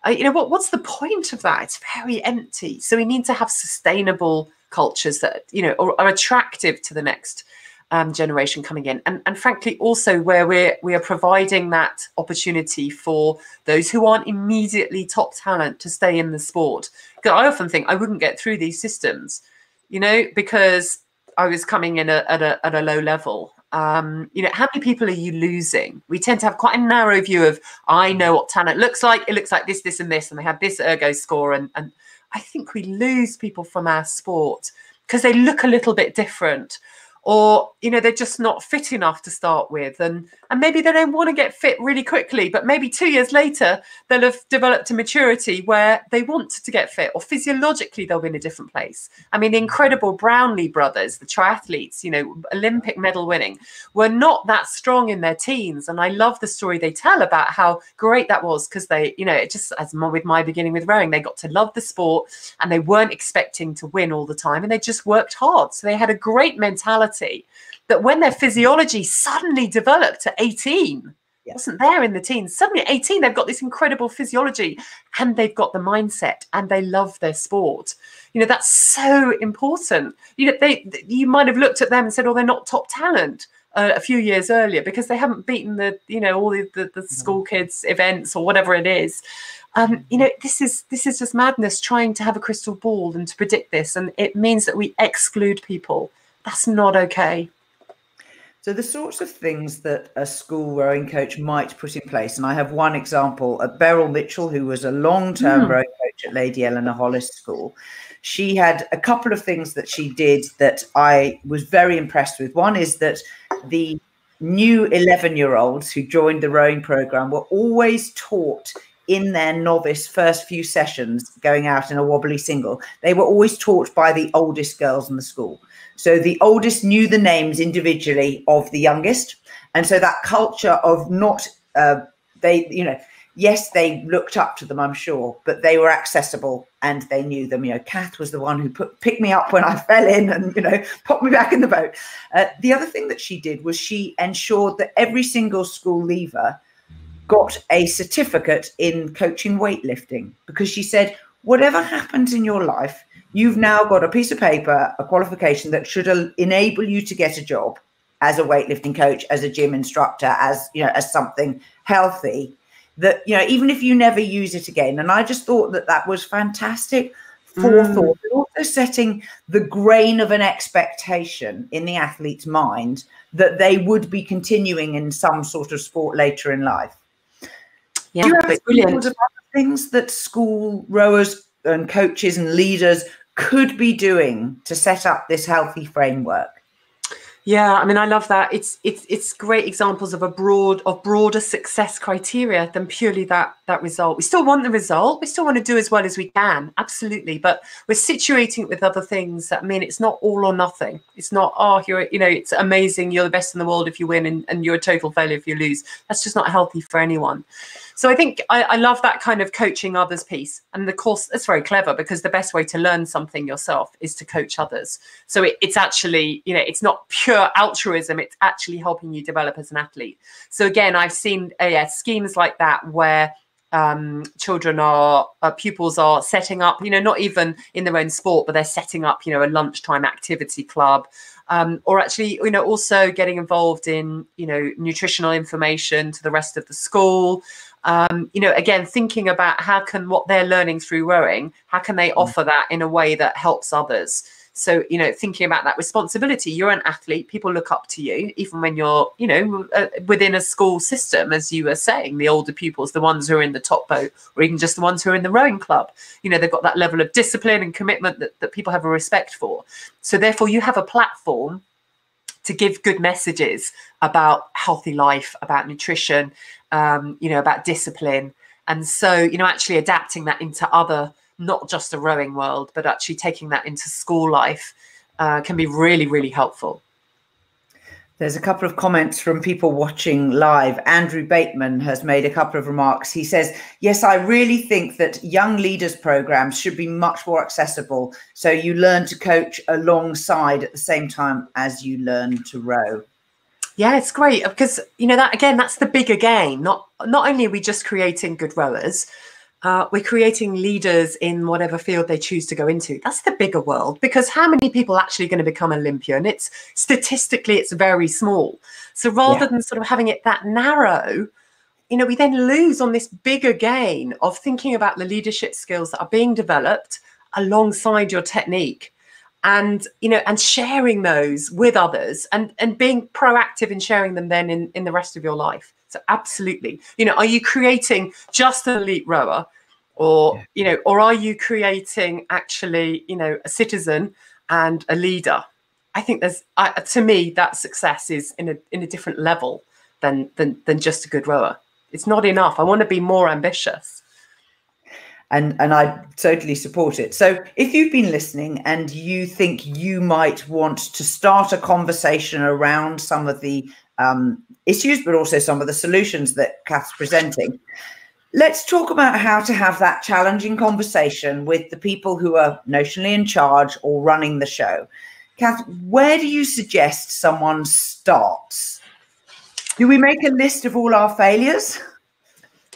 S2: Uh, you know what what's the point of that? It's very empty. So we need to have sustainable cultures that you know are, are attractive to the next um, generation coming in and, and frankly also where we're we are providing that opportunity for those who aren't immediately top talent to stay in the sport because i often think i wouldn't get through these systems you know because i was coming in a, at, a, at a low level um, you know, how many people are you losing? We tend to have quite a narrow view of, I know what talent looks like. It looks like this, this, and this, and they have this ergo score. And, and I think we lose people from our sport because they look a little bit different or you know they're just not fit enough to start with and and maybe they don't want to get fit really quickly but maybe 2 years later they'll have developed a maturity where they want to get fit or physiologically they'll be in a different place. I mean the incredible brownlee brothers the triathletes you know olympic medal winning were not that strong in their teens and i love the story they tell about how great that was because they you know it just as with my beginning with rowing they got to love the sport and they weren't expecting to win all the time and they just worked hard. So they had a great mentality that when their physiology suddenly developed at 18, yeah. wasn't there in the teens. Suddenly, at 18, they've got this incredible physiology and they've got the mindset and they love their sport. You know, that's so important. You know, they you might have looked at them and said, oh, they're not top talent. Uh, a few years earlier because they haven't beaten the you know all the, the, the mm-hmm. school kids events or whatever it is um, you know this is this is just madness trying to have a crystal ball and to predict this and it means that we exclude people that's not okay.
S1: So the sorts of things that a school rowing coach might put in place, and I have one example: uh, Beryl Mitchell, who was a long-term mm. rowing coach at Lady Eleanor Holles School. She had a couple of things that she did that I was very impressed with. One is that the new 11 year olds who joined the rowing program were always taught in their novice first few sessions going out in a wobbly single, they were always taught by the oldest girls in the school. So the oldest knew the names individually of the youngest. And so that culture of not, uh, they, you know, yes, they looked up to them, I'm sure, but they were accessible and they knew them. You know, Kath was the one who put, picked me up when I <laughs> fell in and, you know, popped me back in the boat. Uh, the other thing that she did was she ensured that every single school leaver got a certificate in coaching weightlifting because she said, whatever happens in your life, you've now got a piece of paper, a qualification that should enable you to get a job as a weightlifting coach, as a gym instructor, as you know, as something healthy that you know even if you never use it again and i just thought that that was fantastic forethought mm. but also setting the grain of an expectation in the athlete's mind that they would be continuing in some sort of sport later in life yeah, Do you have brilliant. things that school rowers and coaches and leaders could be doing to set up this healthy framework
S2: yeah, I mean, I love that. It's it's it's great examples of a broad of broader success criteria than purely that that result. We still want the result. We still want to do as well as we can, absolutely. But we're situating it with other things that mean it's not all or nothing. It's not oh you're you know it's amazing you're the best in the world if you win and, and you're a total failure if you lose. That's just not healthy for anyone. So I think I, I, love that kind of coaching others piece. And the course, it's very clever because the best way to learn something yourself is to coach others. So it, it's actually, you know, it's not pure altruism, it's actually helping you develop as an athlete. So again, I've seen uh, yeah, schemes like that where um, children are uh, pupils are setting up, you know, not even in their own sport, but they're setting up, you know, a lunchtime activity club. Um, or actually, you know, also getting involved in, you know, nutritional information to the rest of the school um, you know, again, thinking about how can what they're learning through rowing, how can they mm. offer that in a way that helps others? So, you know, thinking about that responsibility, you're an athlete, people look up to you, even when you're, you know, uh, within a school system, as you were saying, the older pupils, the ones who are in the top boat, or even just the ones who are in the rowing club, you know, they've got that level of discipline and commitment that, that people have a respect for. So, therefore, you have a platform to give good messages about healthy life, about nutrition, um, you know, about discipline. And so, you know, actually adapting that into other, not just a rowing world, but actually taking that into school life uh, can be really, really helpful.
S1: There's a couple of comments from people watching live. Andrew Bateman has made a couple of remarks. He says, Yes, I really think that young leaders programs should be much more accessible. So you learn to coach alongside at the same time as you learn to row.
S2: Yeah, it's great because you know that again, that's the bigger game. Not not only are we just creating good rowers, uh, we're creating leaders in whatever field they choose to go into. That's the bigger world because how many people are actually going to become Olympian? It's statistically it's very small. So rather yeah. than sort of having it that narrow, you know, we then lose on this bigger gain of thinking about the leadership skills that are being developed alongside your technique and you know and sharing those with others and and being proactive in sharing them then in in the rest of your life. So absolutely. You know are you creating just an elite rower? Or yeah. you know or are you creating actually you know a citizen and a leader? I think there's uh, to me that success is in a in a different level than than than just a good rower. It's not enough. I want to be more ambitious
S1: and and I totally support it. So if you've been listening and you think you might want to start a conversation around some of the um, issues, but also some of the solutions that Cath's presenting, let's talk about how to have that challenging conversation with the people who are notionally in charge or running the show. Cath, where do you suggest someone starts? Do we make a list of all our failures?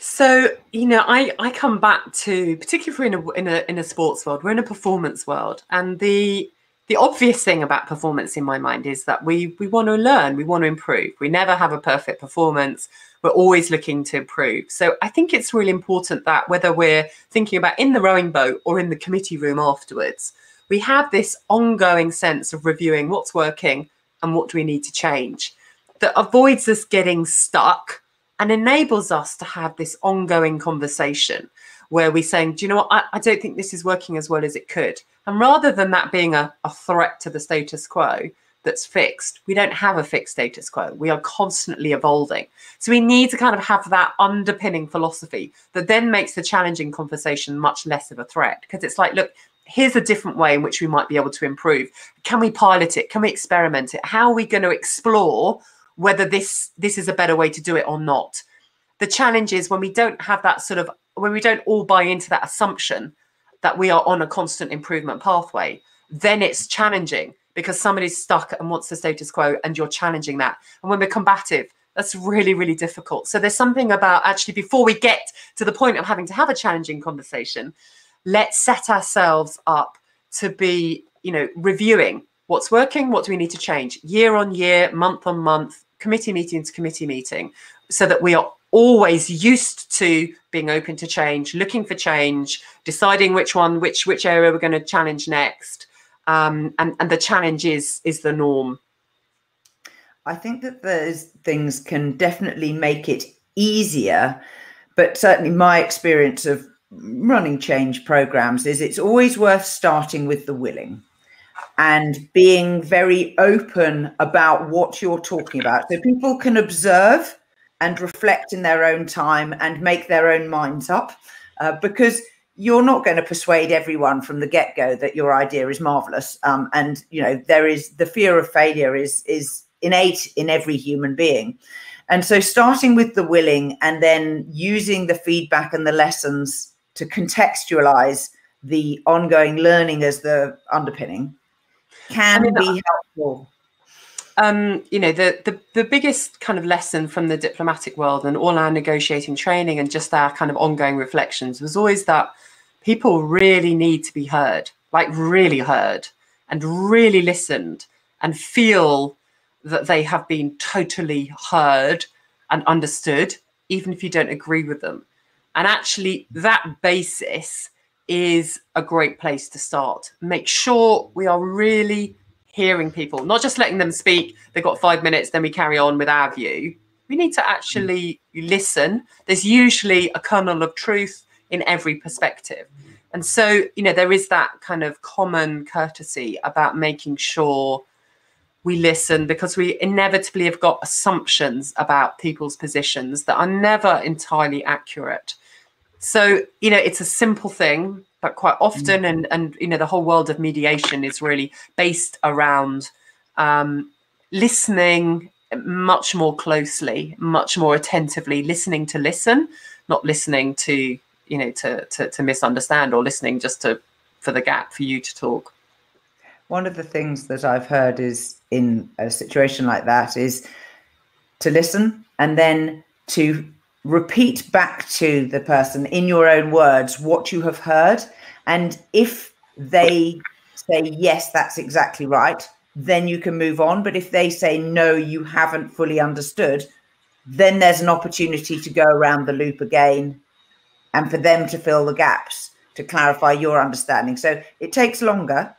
S2: So you know, I I come back to particularly in a in a in a sports world, we're in a performance world, and the the obvious thing about performance in my mind is that we we want to learn, we want to improve. We never have a perfect performance. We're always looking to improve. So I think it's really important that whether we're thinking about in the rowing boat or in the committee room afterwards, we have this ongoing sense of reviewing what's working and what do we need to change that avoids us getting stuck and enables us to have this ongoing conversation where we're saying, do you know what, I, I, don't think this is working as well as it could. And rather than that being a, a threat to the status quo, that's fixed. We don't have a fixed status quo. We are constantly evolving. So we need to kind of have that underpinning philosophy that then makes the challenging conversation much less of a threat because it's like, look, here's a different way in which we might be able to improve. Can we pilot it? Can we experiment it? How are we going to explore whether this this is a better way to do it or not? The challenge is when we don't have that sort of when we don't all buy into that assumption that we are on a constant improvement pathway, then it's challenging because somebody's stuck and wants the status quo and you're challenging that. And when we're combative, that's really, really difficult. So there's something about actually before we get to the point of having to have a challenging conversation, let's set ourselves up to be, you know, reviewing what's working, what do we need to change year on year, month on month, committee meeting to committee meeting, so that we are always used to being open to change, looking for change, deciding which one, which which area we're going to challenge next, um, and and the challenge is is the norm.
S1: I think that those things can definitely make it easier, but certainly my experience of running change programs is it's always worth starting with the willing and being very open about what you're talking about. So people can observe and reflect in their own time and make their own minds up uh, because you're not going to persuade everyone from the get-go that your idea is marvelous. Um, and you know there is the fear of failure is is innate in every human being. And so starting with the willing and then using the feedback and the lessons to contextualize the ongoing learning as the underpinning can I mean, be helpful
S2: um, you know, the, the the biggest kind of lesson from the diplomatic world and all our negotiating training and just our kind of ongoing reflections was always that people really need to be heard, like really heard and really listened and feel that they have been totally heard and understood, even if you don't agree with them. And actually, that basis is a great place to start. Make sure we are really hearing people, not just letting them speak. They've got five minutes, then we carry on with our view. We need to actually listen. There's usually a kernel of truth in every perspective. And so, you know, there is that kind of common courtesy about making sure we listen because we inevitably have got assumptions about people's positions that are never entirely accurate. So, you know, it's a simple thing but quite often mm. and and you know the whole world of mediation is really based around um, listening much more closely much more attentively listening to listen not listening to you know to, to to misunderstand or listening just to for the gap for you to talk
S1: one of the things that i've heard is in a situation like that is to listen and then to repeat back to the person in your own words what you have heard. And if they say, yes, that's exactly right, then you can move on. But if they say, no, you haven't fully understood, then there's an opportunity to go around the loop again and for them to fill the gaps to clarify your understanding. So it takes longer,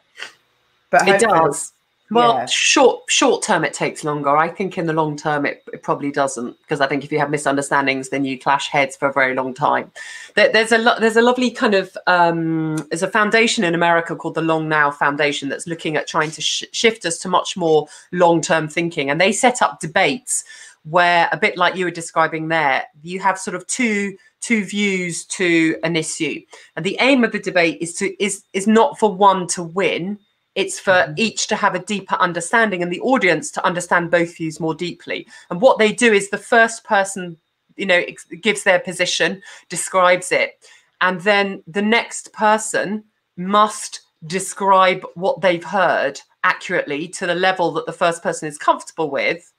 S2: but it does. Well, yeah. short short term it takes longer. I think in the long term it, it probably doesn't because I think if you have misunderstandings, then you clash heads for a very long time. There, there's a lo- there's a lovely kind of um, there's a foundation in America called the Long Now Foundation that's looking at trying to sh- shift us to much more long term thinking, and they set up debates where a bit like you were describing there, you have sort of two two views to an issue, and the aim of the debate is to is is not for one to win it's for mm-hmm. each to have a deeper understanding and the audience to understand both views more deeply. And what they do is the first person, you know, gives their position, describes it, and then the next person must describe what they've heard accurately to the level that the first person is comfortable with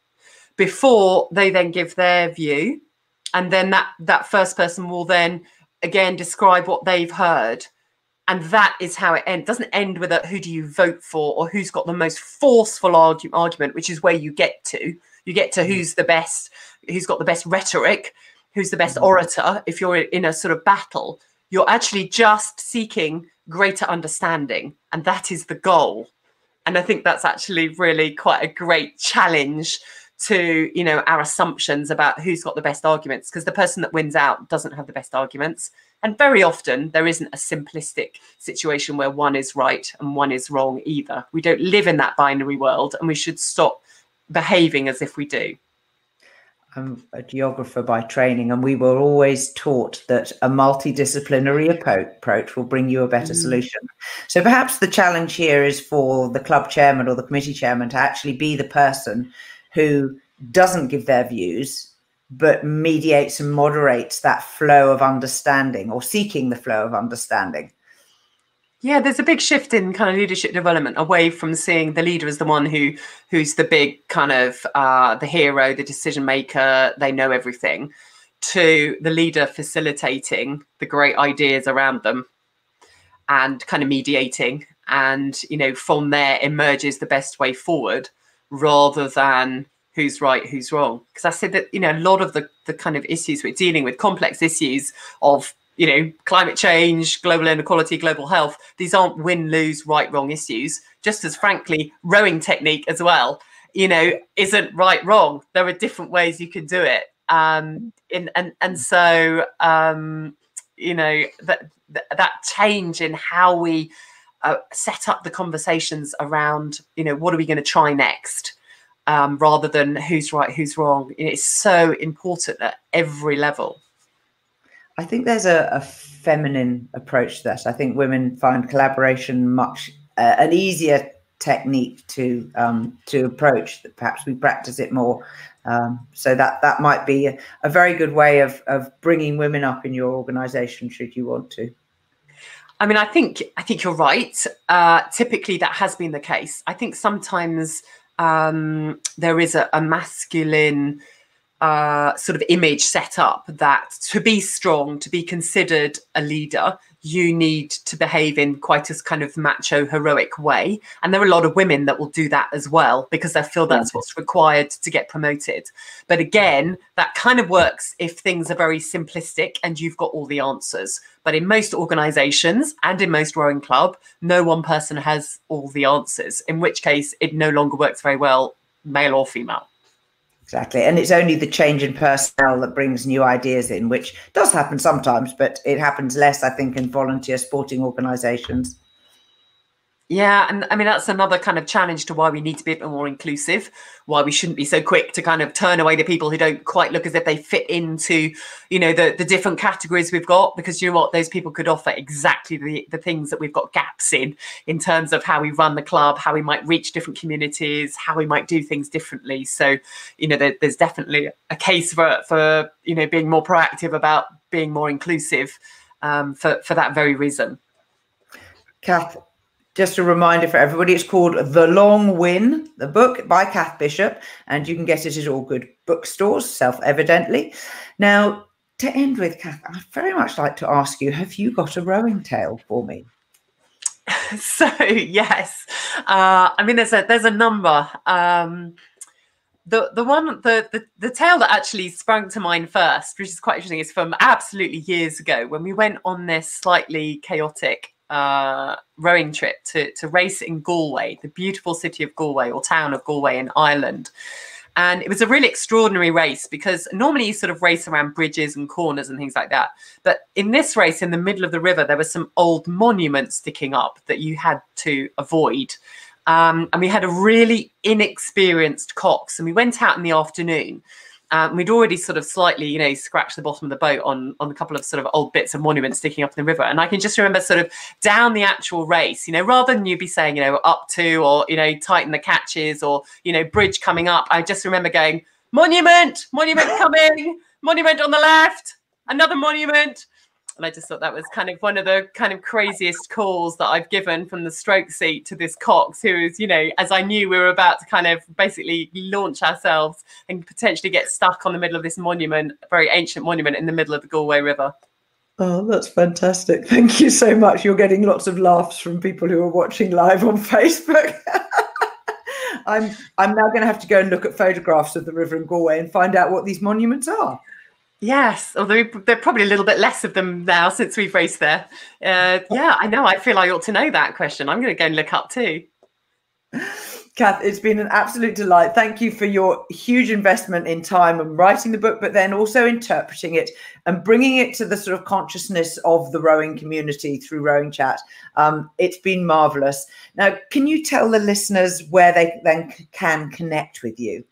S2: before they then give their view and then that that first person will then again describe what they've heard and that is how it ends. It doesn't end with a who do you vote for or who's got the most forceful argu- argument, which is where you get to. You get to who's the best, who's got the best rhetoric, who's the best mm-hmm. orator. If you're in a sort of battle, you're actually just seeking greater understanding, and that is the goal. And I think that's actually really quite a great challenge to you know our assumptions about who's got the best arguments because the person that wins out doesn't have the best arguments and very often there isn't a simplistic situation where one is right and one is wrong either we don't live in that binary world and we should stop behaving as if we do
S1: I'm a geographer by training, and we were always taught that a multidisciplinary approach will bring you a better mm. solution. So perhaps the challenge here is for the club chairman or the committee chairman to actually be the person who doesn't give their views, but mediates and moderates that flow of understanding or seeking the flow of understanding.
S2: Yeah, there's a big shift in kind of leadership development away from seeing the leader as the one who who's the big kind of uh, the hero, the decision maker, they know everything, to the leader facilitating the great ideas around them and kind of mediating. And you know, from there emerges the best way forward, rather than who's right, who's wrong. Because I said that you know a lot of the the kind of issues we're dealing with, complex issues of you know, climate change, global inequality, global health, these aren't win, lose, right, wrong issues. Just as frankly, rowing technique as well, you know, isn't right, wrong. There are different ways you can do it. Um, in, and and so um, you know that that change in how we uh, set up the conversations around, you know, what are we going to try next, um, rather than who's right, who's wrong. It's so important at every level.
S1: I think there's a, a, feminine approach to that. I think women find collaboration much uh, an easier technique to um, to approach. That perhaps we practice it more. Um, so that that might be a, a, very good way of of bringing women up in your organisation, should you want to.
S2: I mean, I think I think you're right. Uh, typically, that has been the case. I think sometimes um, there is a, a masculine uh, sort of image set up that to be strong, to be considered a leader, you need to behave in quite a kind of macho, heroic way. And there are a lot of women that will do that as well because they feel that's what's required to get promoted. But again, that kind of works if things are very simplistic and you've got all the answers. But in most organizations and in most rowing club, no one person has all the answers, in which case it no longer works very well, male or female.
S1: Exactly. And it's only the change in personnel that brings new ideas in, which does happen sometimes, but it happens less, I think, in volunteer sporting organizations.
S2: Yeah, and I mean that's another kind of challenge to why we need to be a bit more inclusive, why we shouldn't be so quick to kind of turn away the people who don't quite look as if they fit into, you know, the the different categories we've got, because you know what, those people could offer exactly the the things that we've got gaps in, in terms of how we run the club, how we might reach different communities, how we might do things differently. So, you know, there, there's definitely a case for for you know being more proactive about being more inclusive um, for for that very reason.
S1: Cath, just a reminder for everybody, it's called The Long Win, the book by Cath Bishop, and you can get it at all good bookstores, self evidently. Now, to end with, Cath, I'd very much like to ask you have you got a rowing tale for me? <laughs>
S2: so, yes. Uh, I mean, there's a, there's a number. Um, the the one the, the the tale that actually sprang to mind first, which is quite interesting, is from absolutely years ago when we went on this slightly chaotic uh, rowing trip to, to race in Galway, the beautiful city of Galway or town of Galway in Ireland. And it was a really extraordinary race because normally you sort of race around bridges and corners and things like that. But in this race, in the middle of the river, there were some old monuments sticking up that you had to avoid. Um, and we had a really inexperienced cox, and we went out in the afternoon um, we'd already sort of slightly, you know, scratched the bottom of the boat on on a couple of sort of old bits of monuments sticking up in the river. And I can just remember sort of down the actual race, you know, rather than you be saying, you know, up to or you know, tighten the catches or you know, bridge coming up. I just remember going, monument, monument coming, monument on the left, another monument. And I just thought that was kind of one of the kind of craziest calls that I've given from the stroke seat to this Cox, who is, you know, as I knew we were about to kind of basically launch ourselves and potentially get stuck on the middle of this monument, a very ancient monument in the middle of the Galway River.
S1: Oh, that's fantastic. <laughs> Thank you so much. You're getting lots of laughs from people who are watching live on <laughs> Facebook. <laughs> I'm I'm now going to have to go and look at photographs of the river in Galway and find out what these monuments are.
S2: Yes, although there are probably a little bit less of them now since we've raced there. Uh, yeah, I know. I feel I ought to know that question. I'm going to go and look up too.
S1: Cath, it's been an absolute delight. Thank you for your huge investment in time and writing the book, but then also interpreting it and bringing it to the sort of consciousness of the rowing community through Rowing Chat. Um, it's been marvelous. Now, can you tell the listeners where they then can connect with you?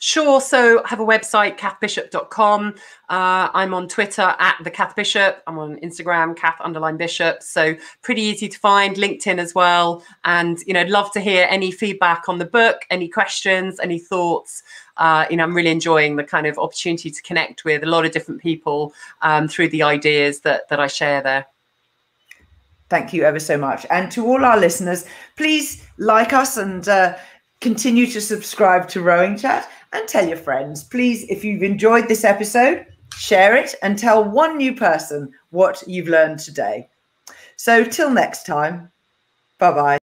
S2: Sure. So I have a website, cathbishop.com. Uh, I'm on Twitter at the Cath Bishop. I'm on Instagram, Cath underline Bishop. So pretty easy to find. LinkedIn as well. And you know, I'd love to hear any feedback on the book, any questions, any thoughts. Uh, you know, I'm really enjoying the kind of opportunity to connect with a lot of different people um, through the ideas that that I share there.
S1: Thank you ever so much. And to all our listeners, please like us and uh, continue to subscribe to Rowing Chat and tell your friends. Please, if you've enjoyed this episode, share it and tell one new person what you've learned today. So, till next time, bye bye.